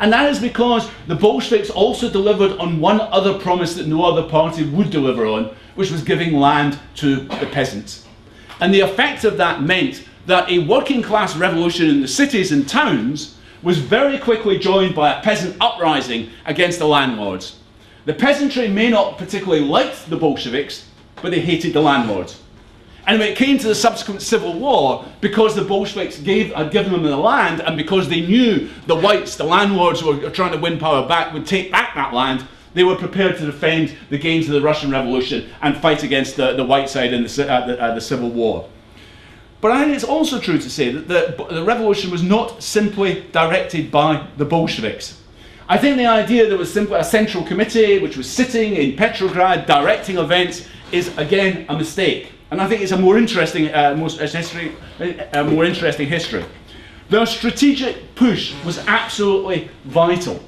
And that is because the Bolsheviks also delivered on one other promise that no other party would deliver on, which was giving land to the peasants. And the effect of that meant that a working class revolution in the cities and towns was very quickly joined by a peasant uprising against the landlords. The peasantry may not particularly like the Bolsheviks, but they hated the landlords. And when it came to the subsequent civil war, because the Bolsheviks gave, had given them the land, and because they knew the whites, the landlords who were trying to win power back, would take back that land, they were prepared to defend the gains of the Russian Revolution and fight against the, the white side in the, uh, the, uh, the Civil War. But I think it's also true to say that the, the revolution was not simply directed by the Bolsheviks. I think the idea that was simply a central committee which was sitting in Petrograd directing events is again a mistake. And I think it's a more interesting, uh, more, history, a more interesting history. Their strategic push was absolutely vital.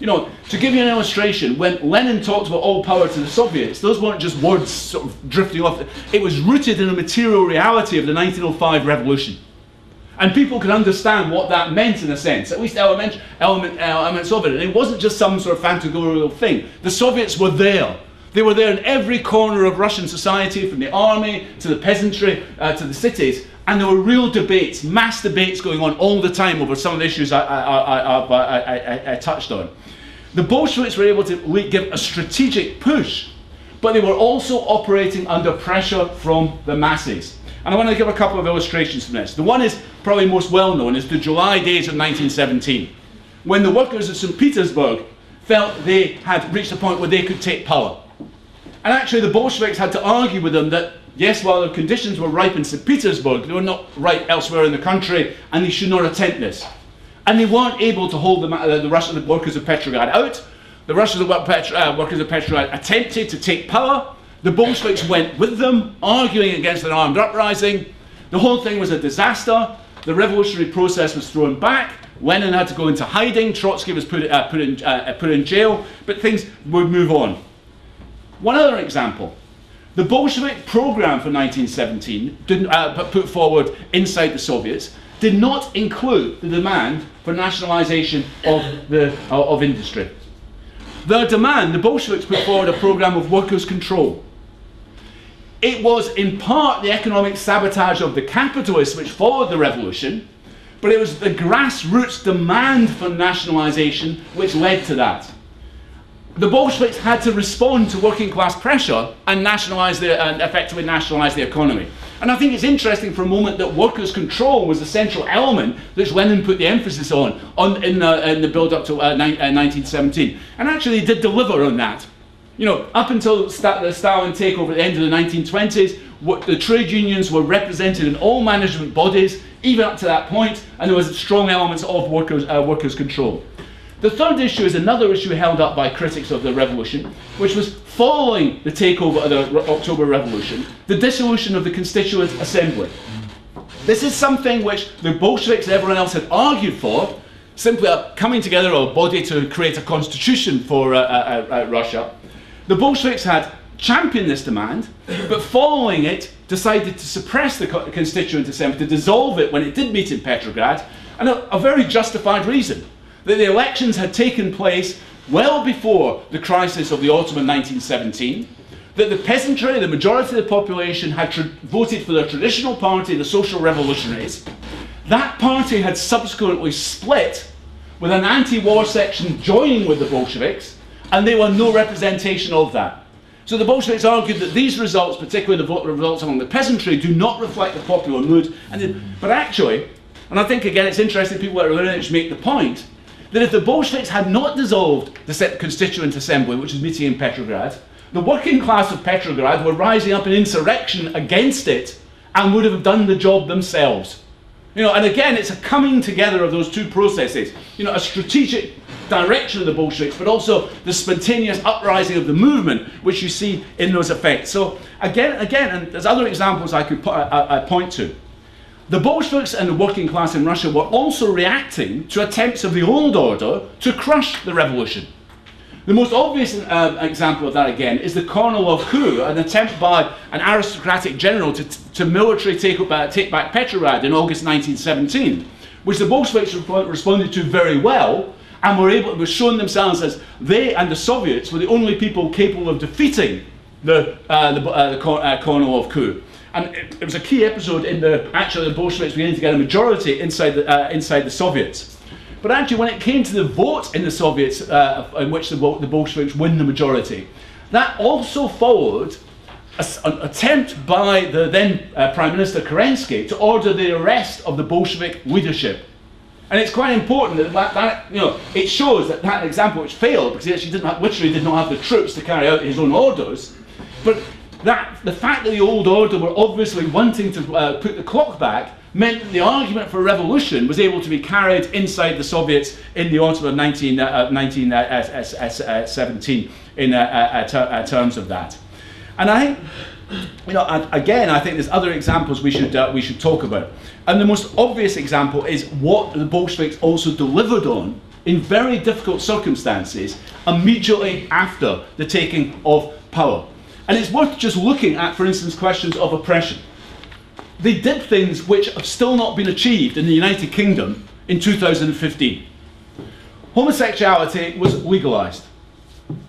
You know, to give you an illustration, when Lenin talked about all power to the Soviets, those weren't just words sort of drifting off. It was rooted in a material reality of the 1905 revolution. And people could understand what that meant in a sense, at least element, element, elements of it. And it wasn't just some sort of phantasmagorical thing. The Soviets were there. They were there in every corner of Russian society, from the army to the peasantry uh, to the cities. And there were real debates, mass debates going on all the time over some of the issues I, I, I, I touched on. The Bolsheviks were able to give a strategic push, but they were also operating under pressure from the masses. And I want to give a couple of illustrations from this. The one is probably most well known is the July days of 1917, when the workers of St. Petersburg felt they had reached a point where they could take power. And actually, the Bolsheviks had to argue with them that yes, while the conditions were ripe in St. Petersburg, they were not right elsewhere in the country, and they should not attempt this. And they weren't able to hold the, uh, the Russian workers of Petrograd out. The Russian uh, workers of Petrograd attempted to take power. The Bolsheviks went with them, arguing against an armed uprising. The whole thing was a disaster. The revolutionary process was thrown back. Lenin had to go into hiding. Trotsky was put, uh, put, in, uh, put in jail. But things would move on. One other example. The Bolshevik program for 1917, didn't, uh, put forward inside the Soviets, did not include the demand for nationalization of, the, uh, of industry. Their demand, the Bolsheviks put forward a program of workers' control. It was in part the economic sabotage of the capitalists which followed the revolution, but it was the grassroots demand for nationalization which led to that the Bolsheviks had to respond to working class pressure and nationalize and effectively nationalize the economy. And I think it's interesting for a moment that workers' control was the central element that Lenin put the emphasis on, on in, the, in the build up to uh, ni- uh, 1917. And actually, did deliver on that. You know, up until the Stalin takeover at the end of the 1920s, what, the trade unions were represented in all management bodies, even up to that point, and there was strong elements of workers, uh, workers' control. The third issue is another issue held up by critics of the revolution, which was following the takeover of the October Revolution, the dissolution of the Constituent Assembly. This is something which the Bolsheviks and everyone else had argued for, simply a coming together of a body to create a constitution for uh, uh, uh, uh, Russia. The Bolsheviks had championed this demand, but following it, decided to suppress the Constituent Assembly, to dissolve it when it did meet in Petrograd, and a, a very justified reason that the elections had taken place well before the crisis of the autumn of 1917, that the peasantry, the majority of the population, had voted for their traditional party, the Social Revolutionaries. That party had subsequently split, with an anti war section joining with the Bolsheviks, and they were no representation of that. So the Bolsheviks argued that these results, particularly the results among the peasantry, do not reflect the popular mood. But actually, and I think again it's interesting people like Leninich make the point that if the Bolsheviks had not dissolved the Constituent Assembly, which was meeting in Petrograd, the working class of Petrograd were rising up in insurrection against it and would have done the job themselves. You know, and again, it's a coming together of those two processes. You know, a strategic direction of the Bolsheviks, but also the spontaneous uprising of the movement, which you see in those effects. So again, again, and there's other examples I could I, I point to. The Bolsheviks and the working class in Russia were also reacting to attempts of the old order to crush the revolution. The most obvious uh, example of that, again, is the Kornilov coup, an attempt by an aristocratic general to, to militarily take, up, uh, take back Petrograd in August 1917, which the Bolsheviks responded to very well and were able to shown themselves as they and the Soviets were the only people capable of defeating the, uh, the, uh, the uh, Kornilov coup and it, it, was a key episode in the actually the Bolsheviks beginning to get a majority inside the, uh, inside the Soviets. But actually, when it came to the vote in the Soviets, uh, in which the, the Bolsheviks win the majority, that also followed a, an attempt by the then uh, Prime Minister Kerensky to order the arrest of the Bolshevik leadership. And it's quite important that, that, you know it shows that that example which failed because he actually didn't have, literally did not have the troops to carry out his own orders, but that the fact that the old order were obviously wanting to uh, put the clock back meant that the argument for revolution was able to be carried inside the Soviets in the autumn of 19, uh, 1917 uh, in uh, uh, ter terms of that. And I you know, again, I think there's other examples we should, we should talk about. And the most obvious example is what the Bolsheviks also delivered on in very difficult circumstances immediately after the taking of power. And it's worth just looking at, for instance, questions of oppression. They did things which have still not been achieved in the United Kingdom in 2015. Homosexuality was legalized.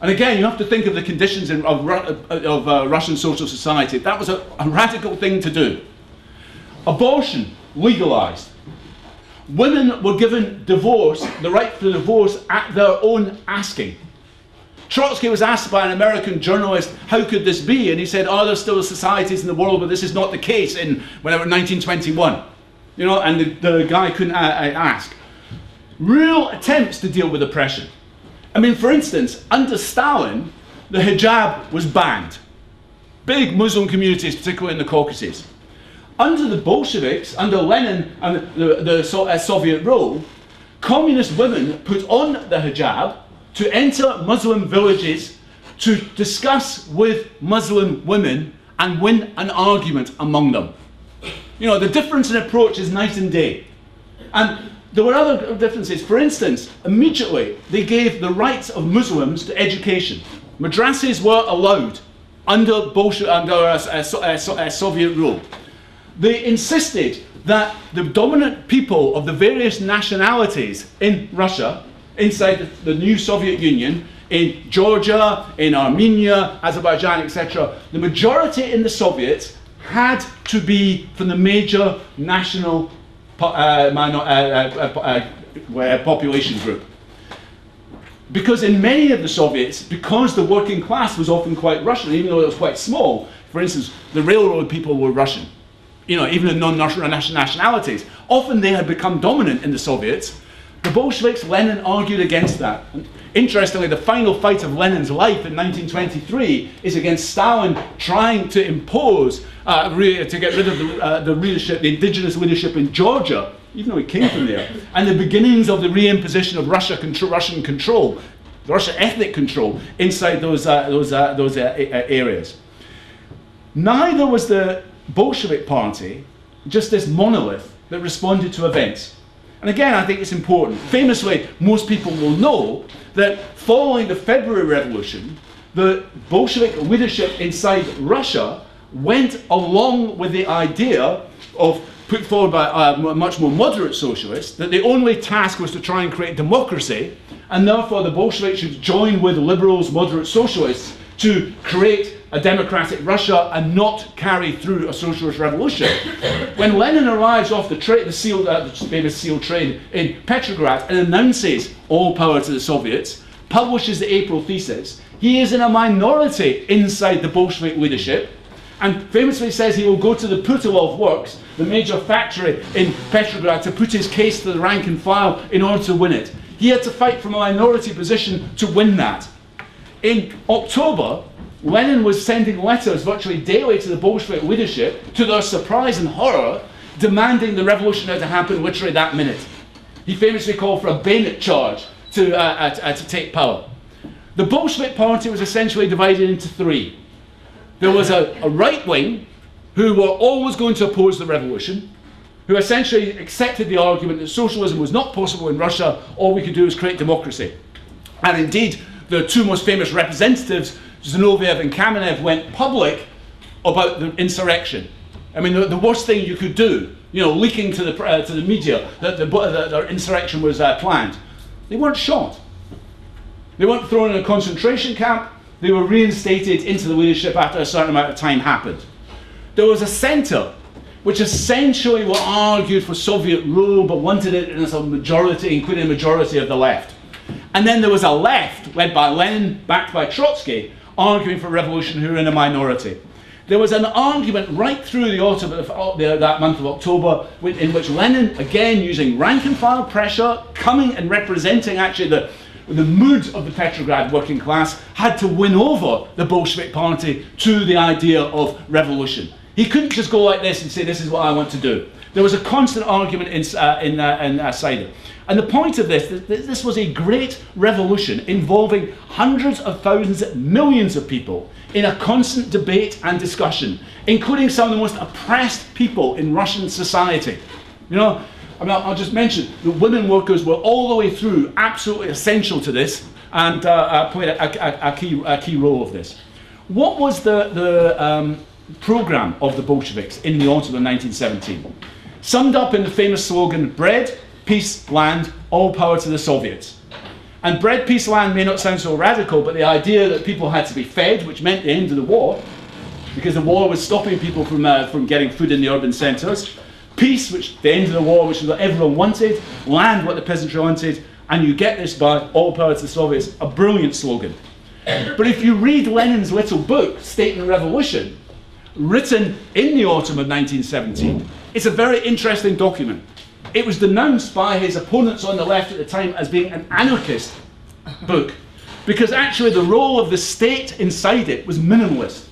And again, you have to think of the conditions in, of, of uh, Russian social society. That was a, a radical thing to do. Abortion legalized. Women were given divorce, the right to divorce, at their own asking. Trotsky was asked by an American journalist, how could this be? And he said, oh, there's still societies in the world, but this is not the case in whatever, 1921. You know, and the, the guy couldn't uh, uh, ask. Real attempts to deal with oppression. I mean, for instance, under Stalin, the hijab was banned. Big Muslim communities, particularly in the Caucasus under the Bolsheviks, under Lenin and the, the so, uh, Soviet rule, communist women put on the hijab to enter Muslim villages to discuss with Muslim women and win an argument among them. You know, the difference in approach is night and day. And there were other differences. For instance, immediately they gave the rights of Muslims to education. Madrasas were allowed under, Bolshe- under uh, uh, uh, Soviet rule they insisted that the dominant people of the various nationalities in Russia, inside the, the new Soviet Union, in Georgia, in Armenia, Azerbaijan, etc., the majority in the Soviets had to be from the major national uh, minor, uh, uh, uh, population group. Because in many of the Soviets, because the working class was often quite Russian, even though it was quite small, for instance, the railroad people were Russian you know, even in non-national nationalities. Often they had become dominant in the Soviets. The Bolsheviks, Lenin argued against that. And interestingly, the final fight of Lenin's life in 1923 is against Stalin trying to impose, uh, to get rid of the, uh, the leadership, the indigenous leadership in Georgia, even though he came from there, and the beginnings of the reimposition of Russia Russian control, Russian ethnic control inside those, uh, those, uh, those uh, areas. Neither was the Bolshevik party just this monolith that responded to events. And again, I think it's important. Famously, most people will know that following the February Revolution, the Bolshevik leadership inside Russia went along with the idea of put forward by a uh, much more moderate socialist that the only task was to try and create democracy and therefore the Bolsheviks should join with liberals, moderate socialists to create a democratic Russia and not carry through a socialist revolution. when Lenin arrives off the, tra- the, sealed, uh, the famous sealed train in Petrograd and announces all power to the Soviets, publishes the April thesis, he is in a minority inside the Bolshevik leadership and famously says he will go to the Putilov works, the major factory in Petrograd, to put his case to the rank and file in order to win it. He had to fight from a minority position to win that. In October, Lenin was sending letters virtually daily to the Bolshevik leadership, to their surprise and horror, demanding the revolution had to happen literally that minute. He famously called for a bayonet charge to, uh, uh, uh, to take power. The Bolshevik party was essentially divided into three. There was a, a right wing who were always going to oppose the revolution, who essentially accepted the argument that socialism was not possible in Russia, all we could do was create democracy. And indeed, the two most famous representatives Zinoviev and Kamenev went public about the insurrection. I mean, the, the worst thing you could do, you know, leaking to the, uh, to the media that the, the, insurrection was uh, planned. They weren't shot. They weren't thrown in a concentration camp. They were reinstated into the leadership after a certain amount of time happened. There was a centre which essentially were argued for Soviet rule but wanted it in a majority, including a majority of the left. And then there was a left led by Lenin, backed by Trotsky, arguing for revolution who are in a minority. There was an argument right through the autumn of uh, that month of October in which Lenin, again using rank and file pressure, coming and representing actually the, the mood of the Petrograd working class, had to win over the Bolshevik party to the idea of revolution. He couldn't just go like this and say, This is what I want to do. There was a constant argument in, uh, in, uh, in uh, Cider. And the point of this, this was a great revolution involving hundreds of thousands, millions of people in a constant debate and discussion, including some of the most oppressed people in Russian society. You know, I mean, I'll just mention the women workers were all the way through absolutely essential to this and uh, uh, played a, a, a, key, a key role of this. What was the, the um, program of the Bolsheviks in the autumn of 1917? Summed up in the famous slogan, bread, peace, land, all power to the Soviets. And bread, peace, land may not sound so radical, but the idea that people had to be fed, which meant the end of the war, because the war was stopping people from, uh, from getting food in the urban centres. Peace, which the end of the war, which was what everyone wanted. Land, what the peasantry wanted. And you get this by all power to the Soviets, a brilliant slogan. But if you read Lenin's little book, State and Revolution, written in the autumn of 1917, it's a very interesting document. It was denounced by his opponents on the left at the time as being an anarchist book because actually the role of the state inside it was minimalist.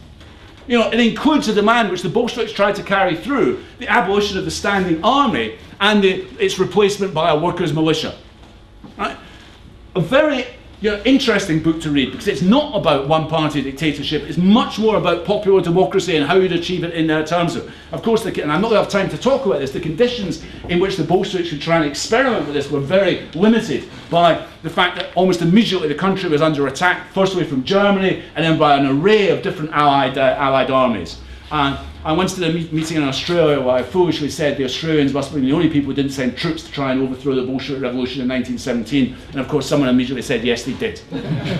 You know, it includes a demand which the Bolsheviks tried to carry through the abolition of the standing army and the, its replacement by a workers' militia. Right? A very you know, interesting book to read because it's not about one party dictatorship, it's much more about popular democracy and how you'd achieve it in uh, terms of. Of course, the, and I'm not going to have time to talk about this, the conditions in which the Bolsheviks should try and experiment with this were very limited by the fact that almost immediately the country was under attack, firstly from Germany and then by an array of different allied, uh, allied armies. And I once did a meeting in Australia where I foolishly said the Australians must been the only people who didn't send troops to try and overthrow the Bolshevik Revolution in 1917. And of course, someone immediately said, yes, they did.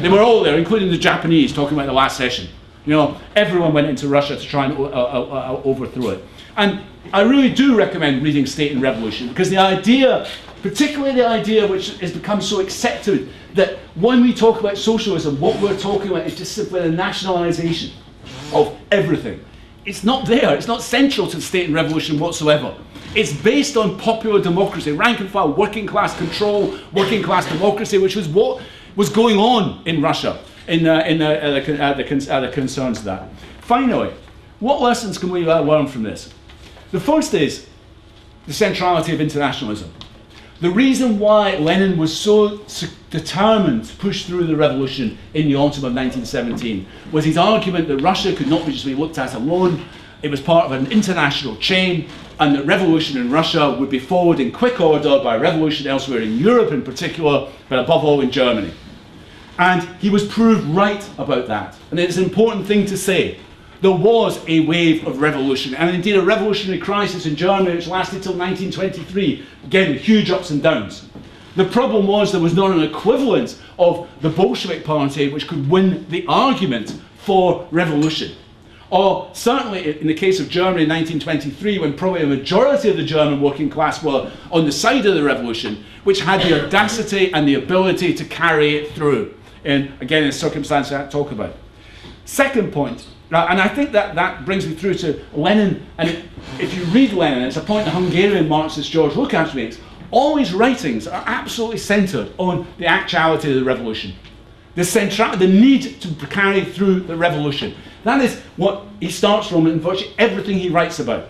they were all there, including the Japanese, talking about the last session. You know, everyone went into Russia to try and uh, uh, uh, overthrow it. And I really do recommend reading State and Revolution because the idea, particularly the idea which has become so accepted, that when we talk about socialism, what we're talking about is just simply the nationalisation of everything. It's not there. It's not central to the state and revolution whatsoever. It's based on popular democracy, rank and file, working class control, working class democracy, which was what was going on in Russia in, uh, in uh, uh, the, uh, the, uh, the, concerns that. Finally, what lessons can we uh, learn from this? The first is the centrality of internationalism. The reason why Lenin was so determined to push through the revolution in the autumn of 1917 was his argument that Russia could not be just be looked at alone, it was part of an international chain, and that revolution in Russia would be followed in quick order by revolution elsewhere in Europe in particular, but above all in Germany. And he was proved right about that. And it's an important thing to say there was a wave of revolution, and indeed a revolutionary crisis in Germany which lasted till 1923, again huge ups and downs. The problem was there was not an equivalent of the Bolshevik Party which could win the argument for revolution. Or certainly in the case of Germany in 1923, when probably a majority of the German working class were on the side of the revolution, which had the audacity and the ability to carry it through. And again, in circumstances I talk about. Second point, and I think that, that brings me through to Lenin. And if you read Lenin, it's a point the Hungarian Marxist George Lukács makes. All his writings are absolutely centered on the actuality of the revolution, the, centra- the need to carry through the revolution. That is what he starts from in virtually everything he writes about.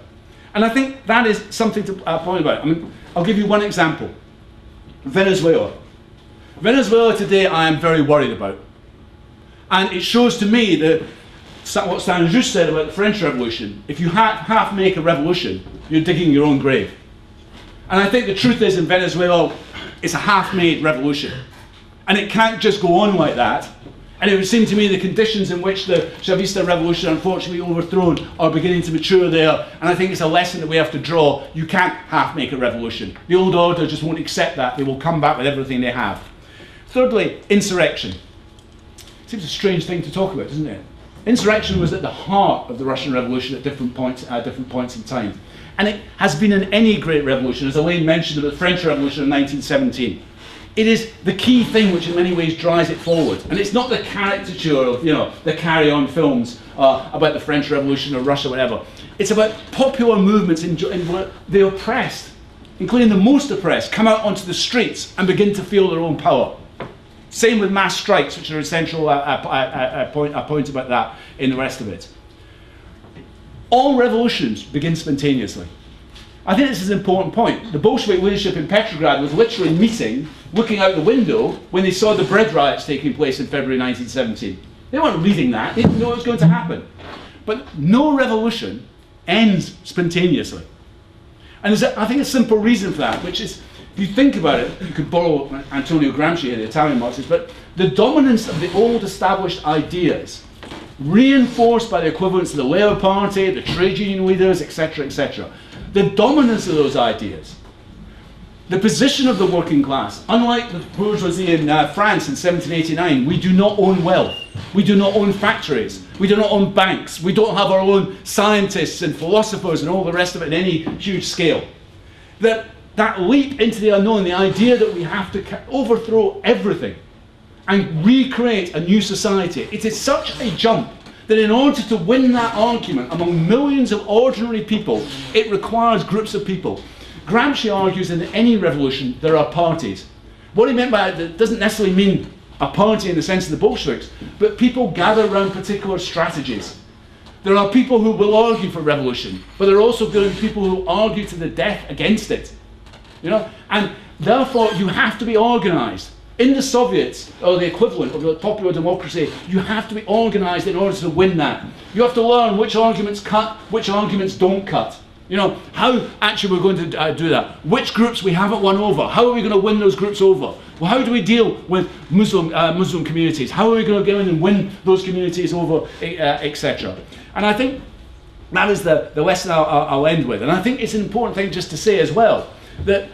And I think that is something to uh, point about. I mean, I'll give you one example Venezuela. Venezuela today, I am very worried about. And it shows to me that what Saint Just said about the French Revolution, if you half, half make a revolution, you're digging your own grave. And I think the truth is in Venezuela, it's a half-made revolution. And it can't just go on like that. And it would seem to me the conditions in which the Chavista revolution, unfortunately overthrown, are beginning to mature there. And I think it's a lesson that we have to draw. You can't half make a revolution. The old order just won't accept that. They will come back with everything they have. Thirdly, insurrection. Seems a strange thing to talk about, doesn't it? Insurrection was at the heart of the Russian Revolution at different points, at different points in time. And it has been in any great revolution, as Elaine mentioned the French Revolution in 1917. It is the key thing which in many ways drives it forward. And it's not the caricature of, you know, the carry-on films uh, about the French Revolution or Russia, or whatever. It's about popular movements in, in the oppressed, including the most oppressed, come out onto the streets and begin to feel their own power. Same with mass strikes, which are essential. I, I, I, point, I point about that in the rest of it. All revolutions begin spontaneously. I think this is an important point. The Bolshevik leadership in Petrograd was literally meeting, looking out the window, when they saw the bread riots taking place in February 1917. They weren't reading that, they didn't know what was going to happen. But no revolution ends spontaneously. And there's, a, I think, a simple reason for that, which is, you think about it, you could borrow Antonio Gramsci, here, the Italian Marxist, but the dominance of the old established ideas, reinforced by the equivalents of the Labour Party, the trade union leaders, etc., etc., the dominance of those ideas, the position of the working class, unlike the bourgeoisie in uh, France in 1789, we do not own wealth. We do not own factories. We do not own banks. We don't have our own scientists and philosophers and all the rest of it in any huge scale. That, that leap into the unknown, the idea that we have to overthrow everything and recreate a new society, it is such a jump that in order to win that argument among millions of ordinary people, it requires groups of people. Gramsci argues in any revolution there are parties. What he meant by that doesn't necessarily mean a party in the sense of the Bolsheviks, but people gather around particular strategies. There are people who will argue for revolution, but there are also going to be people who argue to the death against it. You know, and therefore you have to be organised. In the Soviets, or the equivalent of the popular democracy, you have to be organised in order to win that. You have to learn which arguments cut, which arguments don't cut. You know, how actually we're going to uh, do that. Which groups we haven't won over. How are we going to win those groups over? Well, how do we deal with Muslim, uh, Muslim communities? How are we going to go in and win those communities over, uh, etc.? And I think that is the, the lesson I'll, I'll end with. And I think it's an important thing just to say as well that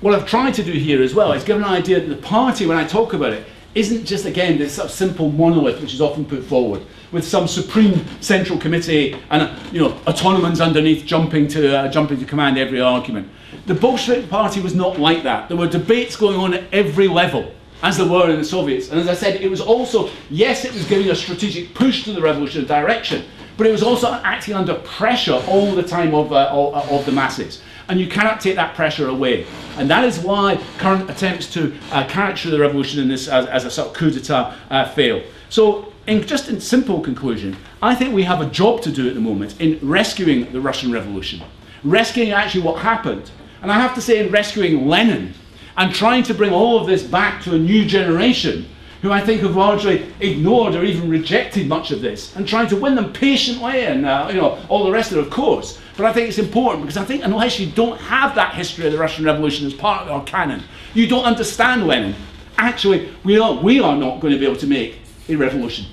what I've tried to do here as well is give an idea that the party, when I talk about it, isn't just again this sort of simple monolith which is often put forward with some supreme central committee and you know autonomans underneath jumping to uh, jumping to command every argument. The Bolshevik Party was not like that. There were debates going on at every level as there were in the Soviets. And as I said, it was also, yes, it was giving a strategic push to the revolutionary direction, but it was also acting under pressure all the time of, uh, of the masses and you cannot take that pressure away. And that is why current attempts to uh, the revolution in this as, as a sort of coup d'etat uh, fail. So, in just in simple conclusion, I think we have a job to do at the moment in rescuing the Russian Revolution, rescuing actually what happened. And I have to say, in rescuing Lenin and trying to bring all of this back to a new generation who I think have largely ignored or even rejected much of this, and trying to win them patiently and uh, you know all the rest of it, of course. But I think it's important because I think unless you don't have that history of the Russian Revolution as part of our canon, you don't understand Lenin. Actually, we are, we are not going to be able to make a revolution.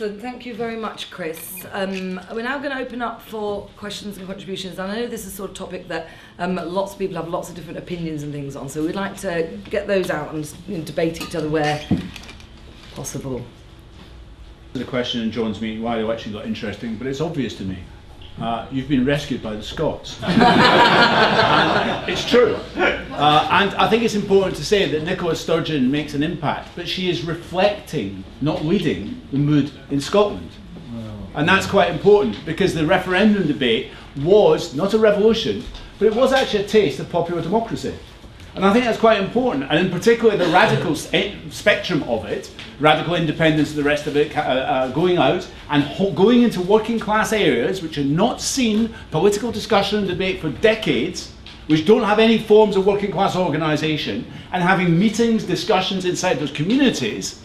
Excellent. Thank you very much, Chris. Um, we're now going to open up for questions and contributions. And I know this is sort of topic that um, lots of people have lots of different opinions and things on, so we'd like to get those out and debate each other where possible. The question in John's meeting why the election got interesting, but it's obvious to me. Uh, you've been rescued by the Scots. it's true. Uh, and I think it's important to say that Nicola Sturgeon makes an impact, but she is reflecting, not leading, the mood in Scotland. And that's quite important because the referendum debate was not a revolution, but it was actually a taste of popular democracy. And I think that's quite important, and in particular the radical spectrum of it, radical independence, the rest of it, uh, uh, going out and going into working class areas which are not seen political discussion and debate for decades, which don't have any forms of working class organisation, and having meetings, discussions inside those communities,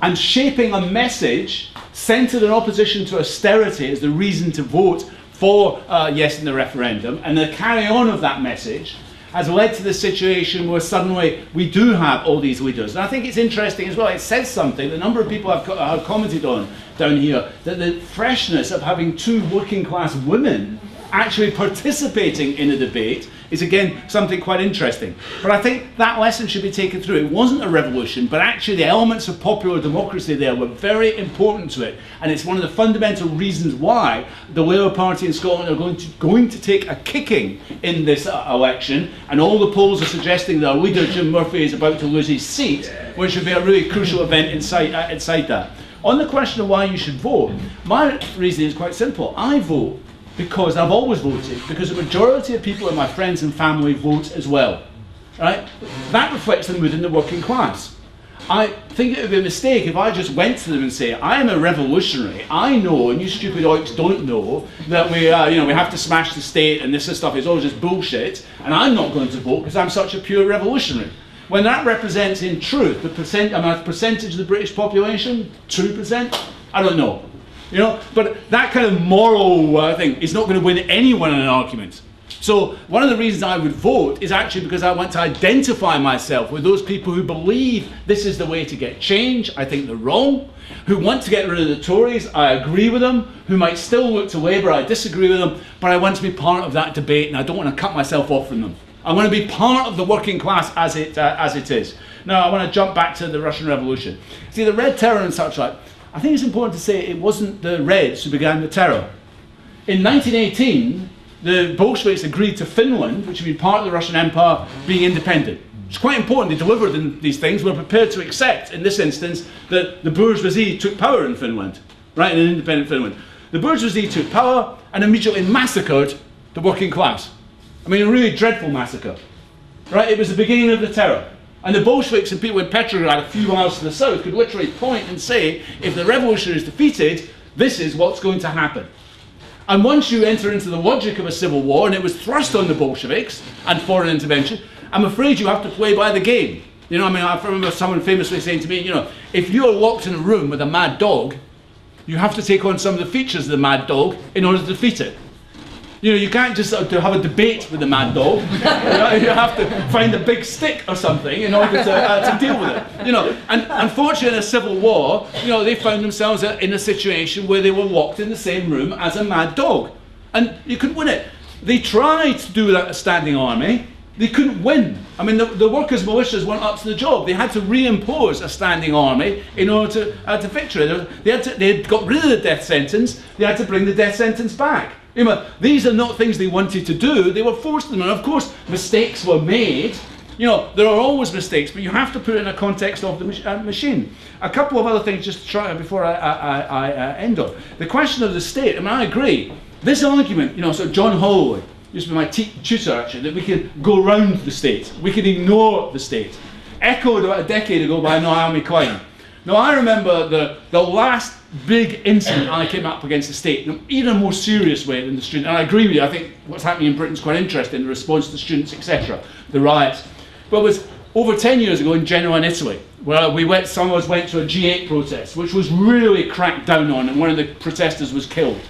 and shaping a message centred in opposition to austerity as the reason to vote for uh, yes in the referendum, and the carry on of that message has led to the situation where suddenly we do have all these leaders. And I think it's interesting as well, it says something, the number of people have, co- have commented on down here, that the freshness of having two working class women actually participating in a debate is again something quite interesting. But I think that lesson should be taken through. It wasn't a revolution, but actually the elements of popular democracy there were very important to it. And it's one of the fundamental reasons why the Labour Party in Scotland are going to, going to take a kicking in this uh, election. And all the polls are suggesting that our leader, Jim Murphy, is about to lose his seat, which would be a really crucial event inside, uh, inside that. On the question of why you should vote, my reasoning is quite simple. I vote because I've always voted, because the majority of people in my friends and family vote as well. Right? That reflects the mood in the working class. I think it would be a mistake if I just went to them and say, I am a revolutionary. I know, and you stupid oiks don't know, that we, uh, you know, we have to smash the state and this and stuff is all just bullshit, and I'm not going to vote because I'm such a pure revolutionary. When that represents, in truth, the percent, I mean, percentage of the British population, 2%, I don't know. You know, but that kind of moral uh, thing is not going to win anyone an argument. So one of the reasons I would vote is actually because I want to identify myself with those people who believe this is the way to get change. I think they're wrong. Who want to get rid of the Tories, I agree with them. Who might still look to Labour, I disagree with them. But I want to be part of that debate and I don't want to cut myself off from them. I want to be part of the working class as it, uh, as it is. Now I want to jump back to the Russian Revolution. See, the Red Terror and such like, I think it's important to say it wasn't the Reds who began the terror. In 1918, the Bolsheviks agreed to Finland, which would be part of the Russian Empire, being independent. It's quite important they delivered these things. We're prepared to accept, in this instance, that the bourgeoisie took power in Finland, right, in an independent Finland. The bourgeoisie took power and immediately massacred the working class. I mean, a really dreadful massacre, right? It was the beginning of the terror. And the Bolsheviks and people in Petrograd, a few miles to the south, could literally point and say, if the revolution is defeated, this is what's going to happen. And once you enter into the logic of a civil war, and it was thrust on the Bolsheviks and foreign intervention, I'm afraid you have to play by the game. You know, I mean, I remember someone famously saying to me, you know, if you're locked in a room with a mad dog, you have to take on some of the features of the mad dog in order to defeat it. You know, you can't just have a debate with the mad dog. you, know, you, have to find a big stick or something in order to, uh, to deal with it. You know, and unfortunately, in a civil war, you know, they found themselves in a situation where they were locked in the same room as a mad dog, and you couldn't win it. They tried to do that a standing army. They couldn't win. I mean, the, the, workers' militias weren't up to the job. They had to reimpose a standing army in order to, uh, to victory. They had, to, they had got rid of the death sentence. They had to bring the death sentence back. These are not things they wanted to do, they were forced to them. And of course, mistakes were made. You know, there are always mistakes, but you have to put it in a context of the mach uh, machine. A couple of other things just to try before I, I, I uh, end on. The question of the state, I mean, I agree. This argument, you know, so John Holloway used to be my tutor actually, that we can go round the state, we can ignore the state. Echoed about a decade ago by Naomi Klein. Now, I remember the, the last big incident I came up against the state in even a more serious way than the student. And I agree with you, I think what's happening in Britain is quite interesting, the response to students, etc., the riots. But it was over 10 years ago in Genoa in Italy, where we went, some of us went to a G8 protest, which was really cracked down on, and one of the protesters was killed.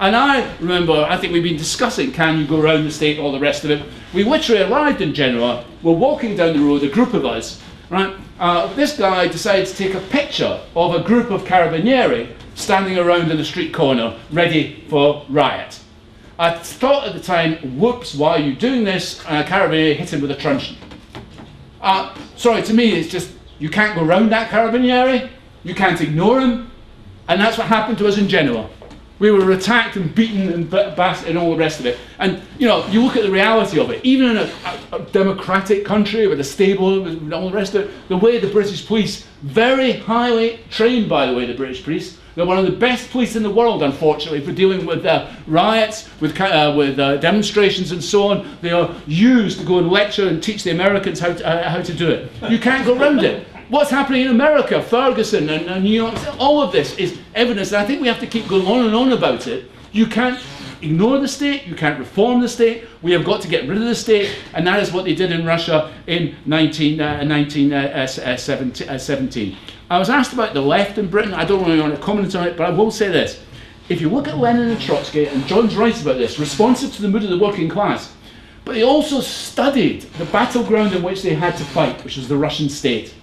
And I remember, I think we've been discussing can you go around the state, all the rest of it. We literally arrived in Genoa, we're walking down the road, a group of us, right? Uh, this guy decided to take a picture of a group of carabinieri standing around in the street corner, ready for riot. I thought at the time, whoops, why are you doing this? And a carabinieri hit him with a truncheon. Uh, sorry, to me, it's just, you can't go around that carabinieri, you can't ignore him, and that's what happened to us in Genoa. We were attacked and beaten and and all the rest of it. And you know, you look at the reality of it. Even in a, a, a democratic country with a stable and all the rest of it, the way the British police, very highly trained, by the way, the British police, they're one of the best police in the world, unfortunately, for dealing with uh, riots, with, uh, with uh, demonstrations and so on. They are used to go and lecture and teach the Americans how to, uh, how to do it. You can't go around it what's happening in America, Ferguson and, and New York, all of this is evidence. And I think we have to keep going on and on about it. You can't ignore the state, you can't reform the state, we have got to get rid of the state, and that is what they did in Russia in 19, uh, 1917. Uh, uh, I was asked about the left in Britain, I don't really want to comment on it, but I will say this. If you look at Lenin and Trotsky, and John's right about this, responsive to the mood of the working class, but they also studied the battleground in which they had to fight, which was the Russian state.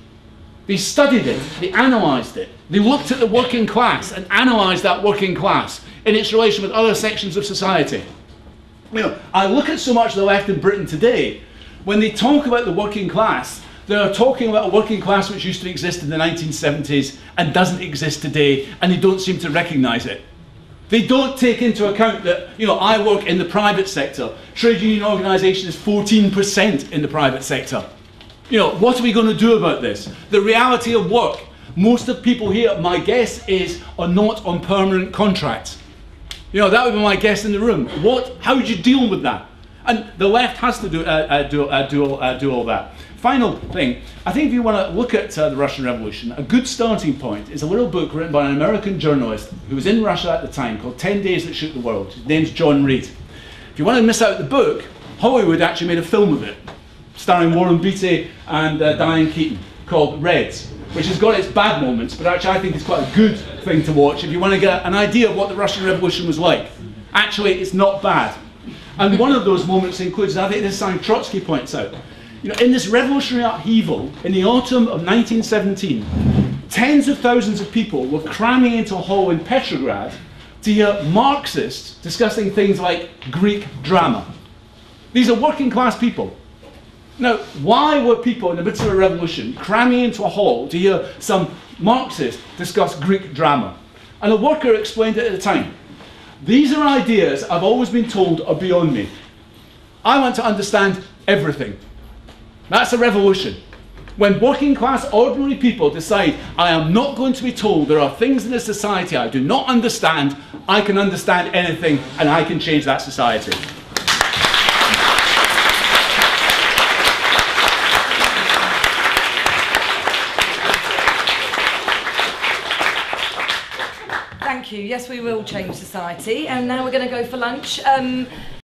They studied it, they analysed it, they looked at the working class and analysed that working class in its relation with other sections of society. You know, I look at so much of the left in Britain today, when they talk about the working class, they're talking about a working class which used to exist in the 1970s and doesn't exist today, and they don't seem to recognise it. They don't take into account that, you know, I work in the private sector. Trade union organisation is 14% in the private sector. You know, what are we going to do about this? The reality of work. Most of people here, my guess is, are not on permanent contracts. You know, that would be my guess in the room. What, how would you deal with that? And the left has to do, uh, uh, do, uh, do, uh, do all that. final thing, I think if you want to look at uh, the Russian Revolution, a good starting point is a little book written by an American journalist who was in Russia at the time called 10 Days That Shook the World. His name's John Reed. If you want to miss out the book, Hollywood actually made a film of it, starring Warren Beatty and uh, Diane Keaton, called Reds, which has got its bad moments, but actually I think it's quite a good thing to watch if you want to get an idea of what the Russian Revolution was like. Actually, it's not bad. And one of those moments includes, I think this is something Trotsky points out, you know, in this revolutionary upheaval in the autumn of 1917, tens of thousands of people were cramming into a hall in Petrograd to hear Marxists discussing things like Greek drama. These are working class people. Now, why were people in the midst of a revolution cramming into a hall to hear some Marxist discuss Greek drama? And a worker explained it at the time. These are ideas I've always been told are beyond me. I want to understand everything. That's a revolution. When working class ordinary people decide, I am not going to be told there are things in this society I do not understand, I can understand anything and I can change that society. You. Yes, we will change society. And now we're going to go for lunch. Um,